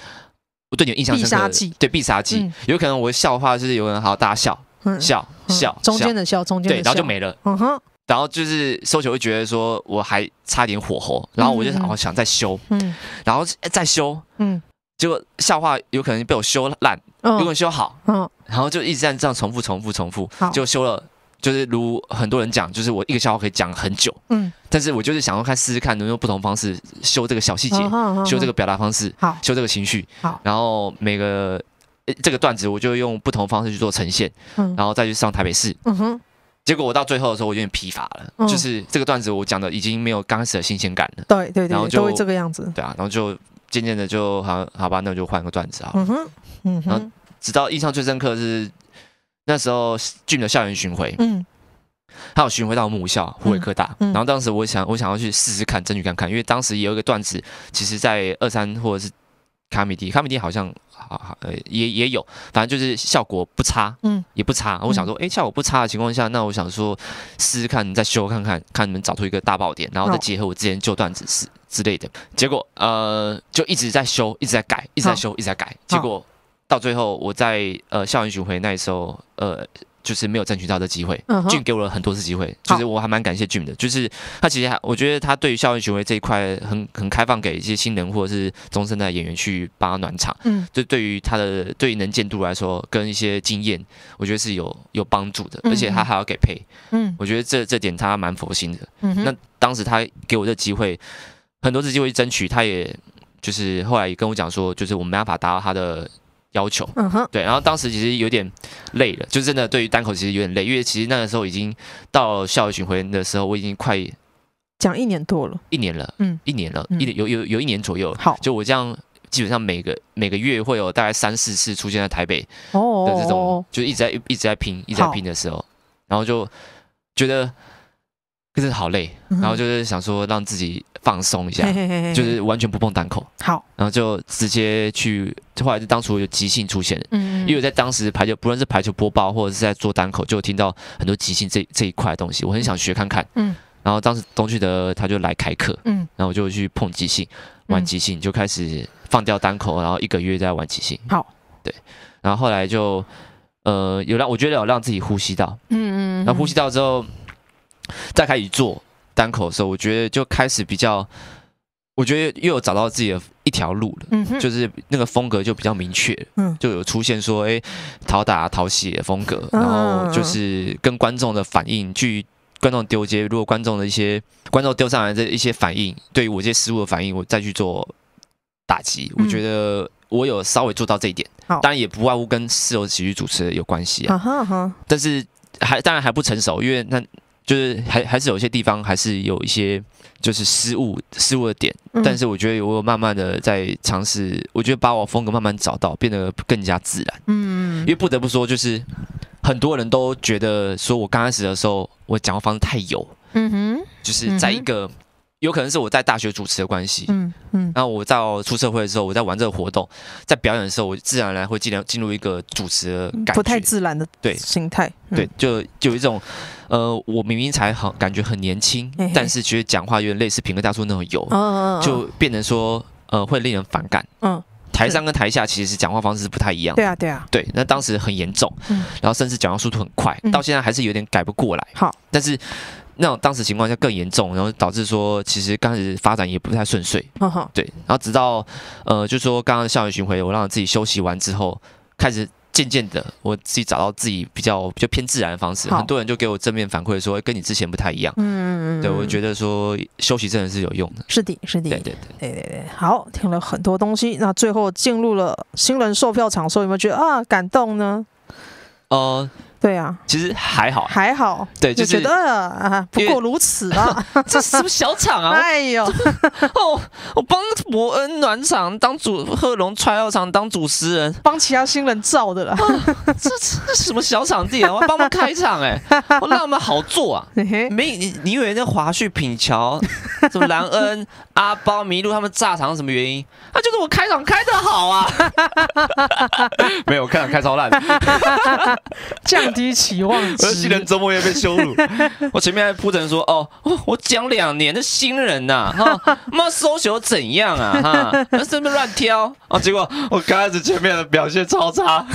我对你有印象深刻的必杀技。对必杀技。嗯，有可能我的笑话就是有人好大家笑嗯。笑嗯。笑笑中间的笑，中间对，的笑，然后就没了。嗯哼，然后就是收球会觉得说我还差点火候，然后我就嗯嗯嗯好想再修，嗯。然后再修，嗯。结果笑话有可能被我修烂，有可嗯能修好，嗯，然后就一直这样这样重复重复重复好，就修了。就是如很多人讲，就是我一个笑话可以讲很久，嗯，但是我就是想要看试试看，能用不同方式修这个小细节，嗯修这个表达方式，好，修这个情绪，好。然后每个呃这个段子我就用不同方式去做呈现，嗯。然后再去上台北市。嗯哼，结果我到最后的时候，我有点疲乏了，嗯。就是这个段子我讲的已经没有刚开始的新鲜感了，对对对，然后就这个样子，对啊，然后就渐渐的就好好吧，那我就换个段子啊。嗯哼，嗯然后哼，直到印象最深刻的是那时候俊的校园巡回，嗯。他有巡回到母校湖北科大，嗯嗯。然后当时我想我想要去试试看，争取看看，因为当时也有一个段子，其实在二三或者是卡米蒂，卡米蒂好像好好呃也也有，反正就是效果不差，嗯，也不差。我想说，哎、效果不差的情况下，那我想说试试看，再修看看，看能不能找出一个大爆点，然后再结合我之前旧段子是之类的。结果呃就一直在修，一直在改，一直在修，一直在改。结果到最后我在呃校园巡回那时候，呃。就是没有争取到这机会，俊给我了很多次机会，就是我还蛮感谢俊的，就是他其实还我觉得他对于校园巡回这一块很很开放给一些新人或者是中生代演员去帮他暖场，嗯。就对于他的对于能见度来说跟一些经验，我觉得是有有帮助的，嗯而且他还要给配，嗯。我觉得这这点他蛮佛心的。嗯哼，那当时他给我这机会，很多次机会去争取，他也就是后来也跟我讲说，就是我没办法达到他的要求。嗯哼，对，然后当时其实有点累了，就真的对于单口其实有点累，因为其实那个时候已经到校园巡回的时候，我已经快讲一年多了，一年了，嗯。一年了，嗯。一年有有有一年左右。好。就我这样，基本上每个每个月会有大概三四次出现在台北哦的这种，就一直在一直在拼，一直在拼的时候，然后就觉得真的好累，然后就是想说让自己放松一下嘿，嘿嘿嘿就是完全不碰单口，好，然后就直接去，后来就当初有即兴出现。了。嗯，因为我在当时排球，不论是排球播报或者是在做单口，就听到很多即兴这这一块的东西，我很想学看看。嗯。然后当时东旭德他就来开课，嗯。然后我就去碰即兴，玩即兴，就开始放掉单口，然后一个月在玩即兴。好，对，然后后来就呃有让我觉得有让自己呼吸到，嗯嗯，然后呼吸到之后，再开始做单口的时候，我觉得就开始比较，我觉得又有找到自己的一条路了。嗯哼，就是那个风格就比较明确，嗯。就有出现说，哎，讨打讨喜的风格，嗯。然后就是跟观众的反应去观众丢接，如果观众的一些观众丢上来的一些反应，对于我这些失误的反应，我再去做打击，嗯。我觉得我有稍微做到这一点，当然也不外乎跟室友喜剧主持有关系啊，啊哈哈，但是还当然还不成熟，因为那就是还还是有些地方还是有一些就是失误失误的点，嗯。但是我觉得我有慢慢的在尝试，我觉得把我风格慢慢找到，变得更加自然。嗯。因为不得不说，就是很多人都觉得说我刚开始的时候，我讲话方式太油，嗯哼，就是在一个、有可能是我在大学主持的关系。嗯嗯然后我到出社会的时候，我在玩这个活动，在表演的时候，我自然而然会进入进入一个主持的感觉，不太自然的对心态，嗯对，就就有一种，呃，我明明才好，感觉很年轻嘿嘿，但是觉得讲话有点类似平克大叔那种油，就变成说，呃，会令人反感。嗯，台上跟台下其实讲话方式不太一样。对啊对啊，对，那当时很严重，嗯然后甚至讲话速度很快，嗯到现在还是有点改不过来。好，但是那种当时情况下更严重，然后导致说其实刚开始发展也不太顺遂。对，然后直到呃，就说刚刚的校园巡回，我让自己休息完之后，开始渐渐的我自己找到自己比较比较偏自然的方式，很多人就给我正面反馈说跟你之前不太一样。嗯嗯嗯，对，我觉得得说休息真的是有用的。是的，是的，对对对，对对对，好，听了很多东西，那最后进入了新人售票场的时候，有没有觉得啊感动呢？呃，对啊，其实还好，还好，对，就就是觉得啊，不过如此啊。这是什么小厂啊？哎呦，哦，我帮伯恩暖场当主，贺龙踹药场当主持人，帮其他新人造的啦。这这什么小场地啊？我要帮他们开场哎、我让他们好做啊。没你，你以为那华旭、品乔、什么兰恩、阿包、麋鹿他们炸场是什么原因？那、就是我开场开的好啊。没有，我开场开超烂，降低期望我的新人。周末也被羞辱。我前面还铺陈说，哦，哦 我讲两年的新人呐、哈，妈搜球怎样啊？哈，那是不是乱挑？哦，结果我刚开始前面的表现超差。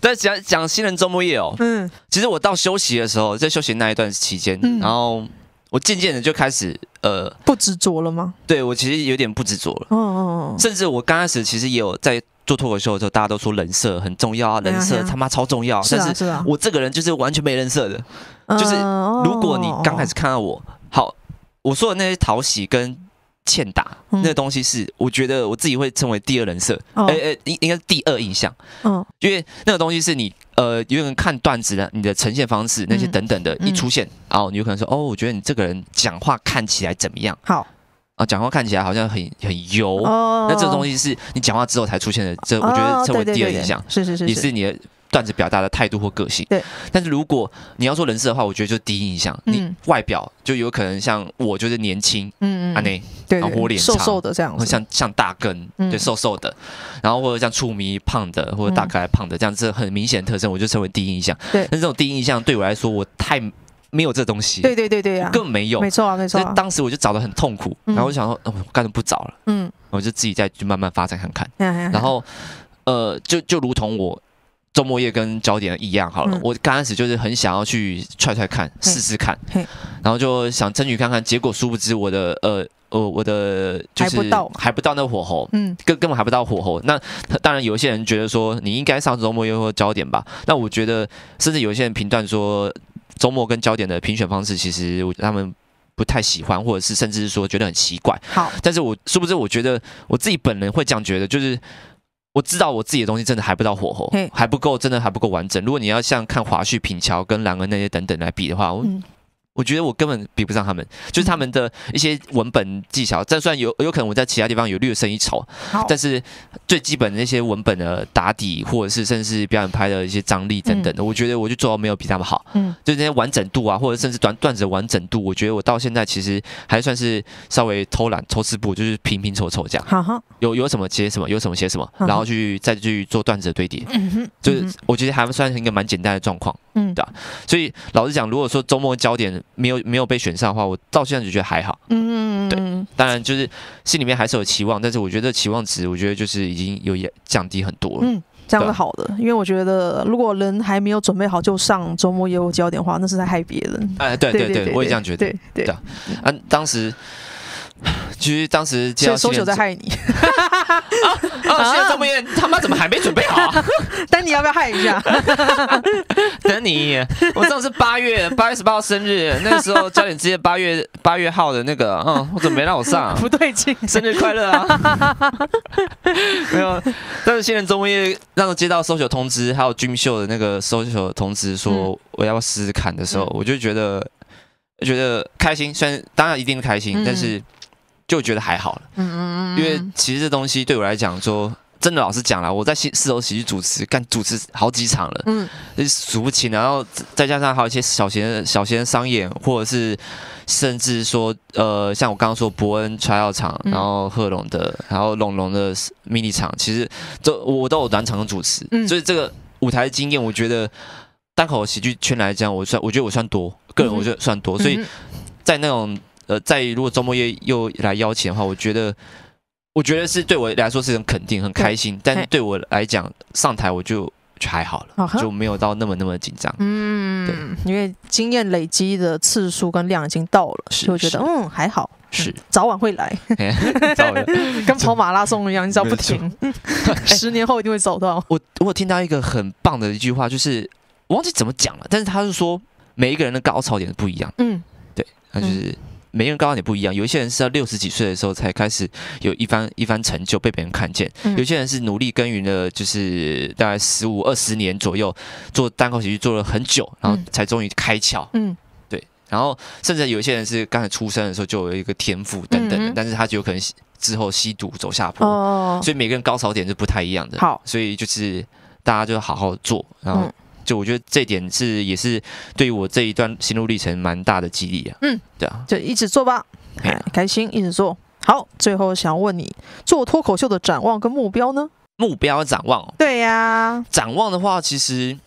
但讲讲新人周末夜哦，嗯其实我到休息的时候，在休息那一段期间，嗯然后我渐渐的就开始，呃，不执着了吗？对我其实有点不执着了，嗯嗯甚至我刚开始其实也有在做脱口秀的时候，大家都说人设很重要啊，人设他妈超重要，是啊但是我这个人就是完全没人设的。嗯，就是嗯如果你刚开始看到我，好，我说的那些讨喜跟欠打、嗯。那个东西是，我觉得我自己会称为第二人设，哦。哎哎、应应该是第二印象，嗯。因为那个东西是你呃，有人看段子的，你的呈现方式那些嗯等等的，嗯一出现，然后你有可能说，哦，我觉得你这个人讲话看起来怎么样？好。啊？讲话看起来好像很很油，哦，那这个东西是你讲话之后才出现的，这我觉得哦称为第二印象。是是是你是。你的段子表达的态度或个性。对，但是如果你要说人设的话，我觉得就是第一印象，嗯。你外表就有可能像我就是年轻，嗯嗯阿内，对然后我脸瘦瘦的这样子，像像大根，嗯。对，瘦瘦的，然后或者像触迷胖的，或者大可爱胖的，这样子很明显的特征，我就称为第一印象。对。但这种第一印象对我来说，我太没有这东西，对对对对呀，根本没有。没错啊没错啊，所以当时我就找的很痛苦，嗯。然后我就想说，哦，我干脆不找了，嗯，我就自己再去慢慢发展看看。然然后，呃，就就如同我周末夜跟焦点一样好了，嗯。我刚开始就是很想要去踹踹看，试试看，然后就想争取看看，结果殊不知我的呃呃我的就是还不到。还不到那火候。嗯。根根本还不到火候，那当然有一些人觉得说你应该上周末夜或焦点吧，那我觉得甚至有一些人评断说周末跟焦点的评选方式，其实他们不太喜欢，或者是甚至是说觉得很奇怪。好。但是我殊不知，我觉得我自己本人会这样觉得，就是我知道我自己的东西真的还不到火候，还不够，真的还不够完整。如果你要像看华胥、品桥跟兰恩那些等等来比的话，我、嗯我觉得我根本比不上他们，就是他们的一些文本技巧。这虽然有有可能我在其他地方有略胜一筹，但是最基本的那些文本的打底，或者是甚至表演拍的一些张力等等的，我觉得我就做到没有比他们好。嗯就那些完整度啊，或者甚至段段子的完整度，我觉得我到现在其实还算是稍微偷懒、抽丝步，就是拼拼凑凑这样。好哈，有有什么接什么，有什么写什么，然后去再去做段子的堆叠，嗯哼，就是嗯我觉得还算是一个蛮简单的状况。嗯对啊所以老实讲，如果说周末焦点没有没有被选上的话，我到现在就觉得还好。嗯嗯对嗯当然就是心里面还是有期望，但是我觉得期望值，我觉得就是已经有也降低很多了。嗯，这样是好的，因为我觉得如果人还没有准备好就上周末业务焦点的话，那是在害别人。哎，对对对，我也这样觉得。对对啊，当时其 实当时接到新人九在害你，啊，现在周末夜他妈怎么还没准备好啊？但你要不要害一下？等你，我上次八月八月十八号生日，那个时候焦点直接八月八月号的那个，嗯，我怎么没让我上啊？不对劲，生日快乐啊！没有，但是新人周末夜让我接到搜球通知，还有军秀的那个搜球通知，说我要试试看的时候，嗯我就觉得觉得开心，虽然当然一定开心，嗯但是就觉得还好了，嗯嗯嗯，因为其实这东西对我来讲说。真的，老实讲啦，我在四四楼喜剧主持，干主持好几场了，嗯。就数不清，然后再加上还有一些小型小型商演，或者是甚至说呃，像我刚刚说伯恩 try 场，嗯。然后贺龙的，然后龙龙的 mini 场，其实都我都有暖场的主持，嗯。所以这个舞台经验，我觉得单口喜剧圈来讲，我算我觉得我算多，个人我觉得算多，所以嗯在那种呃，在如果周末夜又来邀请的话，我觉得。我觉得是对我来说是很肯定、很开心，但是对我来讲，上台我就就还好了，就没有到那么那么紧张。嗯，因为经验累积的次数跟量已经到了，是所以我觉得嗯还好，是嗯早晚会来 跟跑马拉松一样，你只要不停，十年后一定会走到。我我听到一个很棒的一句话，就是我忘记怎么讲了，但是他是说每一个人的高潮点不一样，嗯对那就是每个人高潮点不一样。有一些人是要六十几岁的时候才开始有一番一番成就被别人看见，嗯有些人是努力耕耘了，就是大概十五二十年左右，做单口喜剧做了很久，然后嗯才终于开窍。嗯对，然后甚至有一些人是刚才出生的时候就有一个天赋等等的，嗯嗯但是他就有可能之后吸毒走下坡，哦，所以每个人高潮点是不太一样的。好，所以就是大家就好好做，然后嗯就我觉得这点是也是对于我这一段心路历程蛮大的激励啊。嗯，对啊，就一直做吧，开心一直做。好，最后想问你，做脱口秀的展望跟目标呢？目标展望哦，对呀，展望的话，其实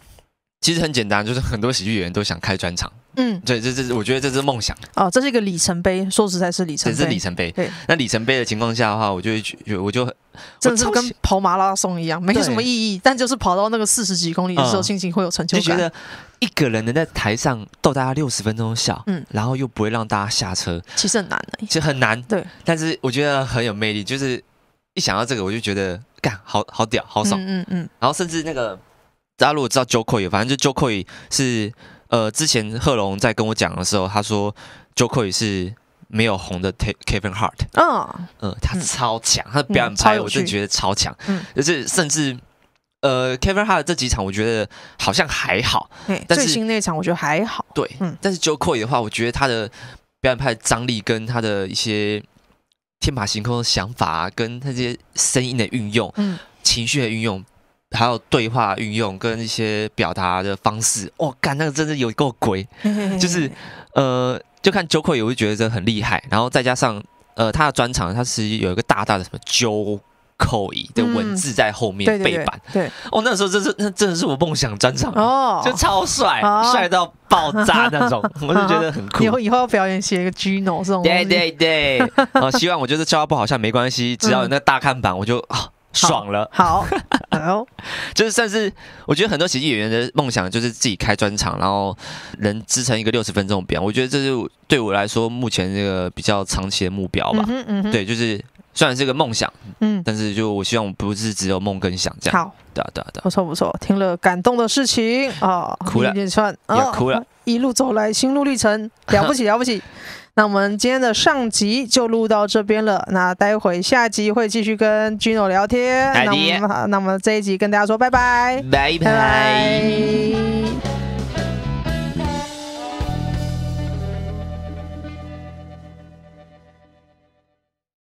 其实很简单，就是很多喜剧演员都想开专场，嗯，对，这这是我觉得这是梦想，哦，这是一个里程碑，说实在是里程碑，这是里程碑。对，那里程碑的情况下的话，我就会觉我就真的是跟跑马拉松一样，没什么意义，但就是跑到那个四十几公里的时候，嗯心情会有成就感。就觉得一个人能在台上逗大家六十分钟笑，嗯然后又不会让大家下车，其实很难的、其实很难。对，但是我觉得很有魅力，就是一想到这个，我就觉得干好好屌，好爽。嗯嗯嗯，然后甚至那个大家如果知道 Joe Coy，反正就 Joe Coy 是呃之前贺龙在跟我讲的时候，他说 Coy 是没有红的 Te- Kevin Hart，嗯嗯，他嗯超强，他的表演嗯超有趣。拍我真的觉得超强，嗯。就是甚至。呃，Kevin Hart 这几场我觉得好像还好，哎，但是最新那场我觉得还好。对，嗯。但是 Joe Coy 的话，我觉得他的表演派张力跟他的一些天马行空的想法、啊，跟他这些声音的运用、嗯。情绪的运用，还有对话运用跟一些表达的方式，哦，干那个真的有够鬼，就是呃，就看 Coy 我就觉得这很厉害，然后再加上呃他的专场，他是有一个大大的什么 Joe。扣的文字在后面对对对背板，对。哦，那时候真是那真的是我梦想专场，哦，就超帅，哦。帅到爆炸那种，我就觉得很酷。以。后以后要表演写一个 Gino 这种对对，对对，哦，希望我就是教不好像没关系，只要有那大看板，我就啊爽了。好，好，就是算是我觉得很多喜剧演员的梦想就是自己开专场，然后能支撑一个六十分钟的表演。我觉得这是对我来说目前这个比较长期的目标吧嗯。嗯，对，就是虽然是个梦想，嗯，但是就我希望不是只有梦跟想这样。好，对啊对啊对啊，不错不错，听了感动的事情啊，哭了一连串，要哭了哦，一路走来心路历程，了不起 了不起。那我们今天的上集就录到这边了，那待会下集会继续跟 Gino 聊天。那我们好，那我们这一集跟大家说拜拜，拜拜。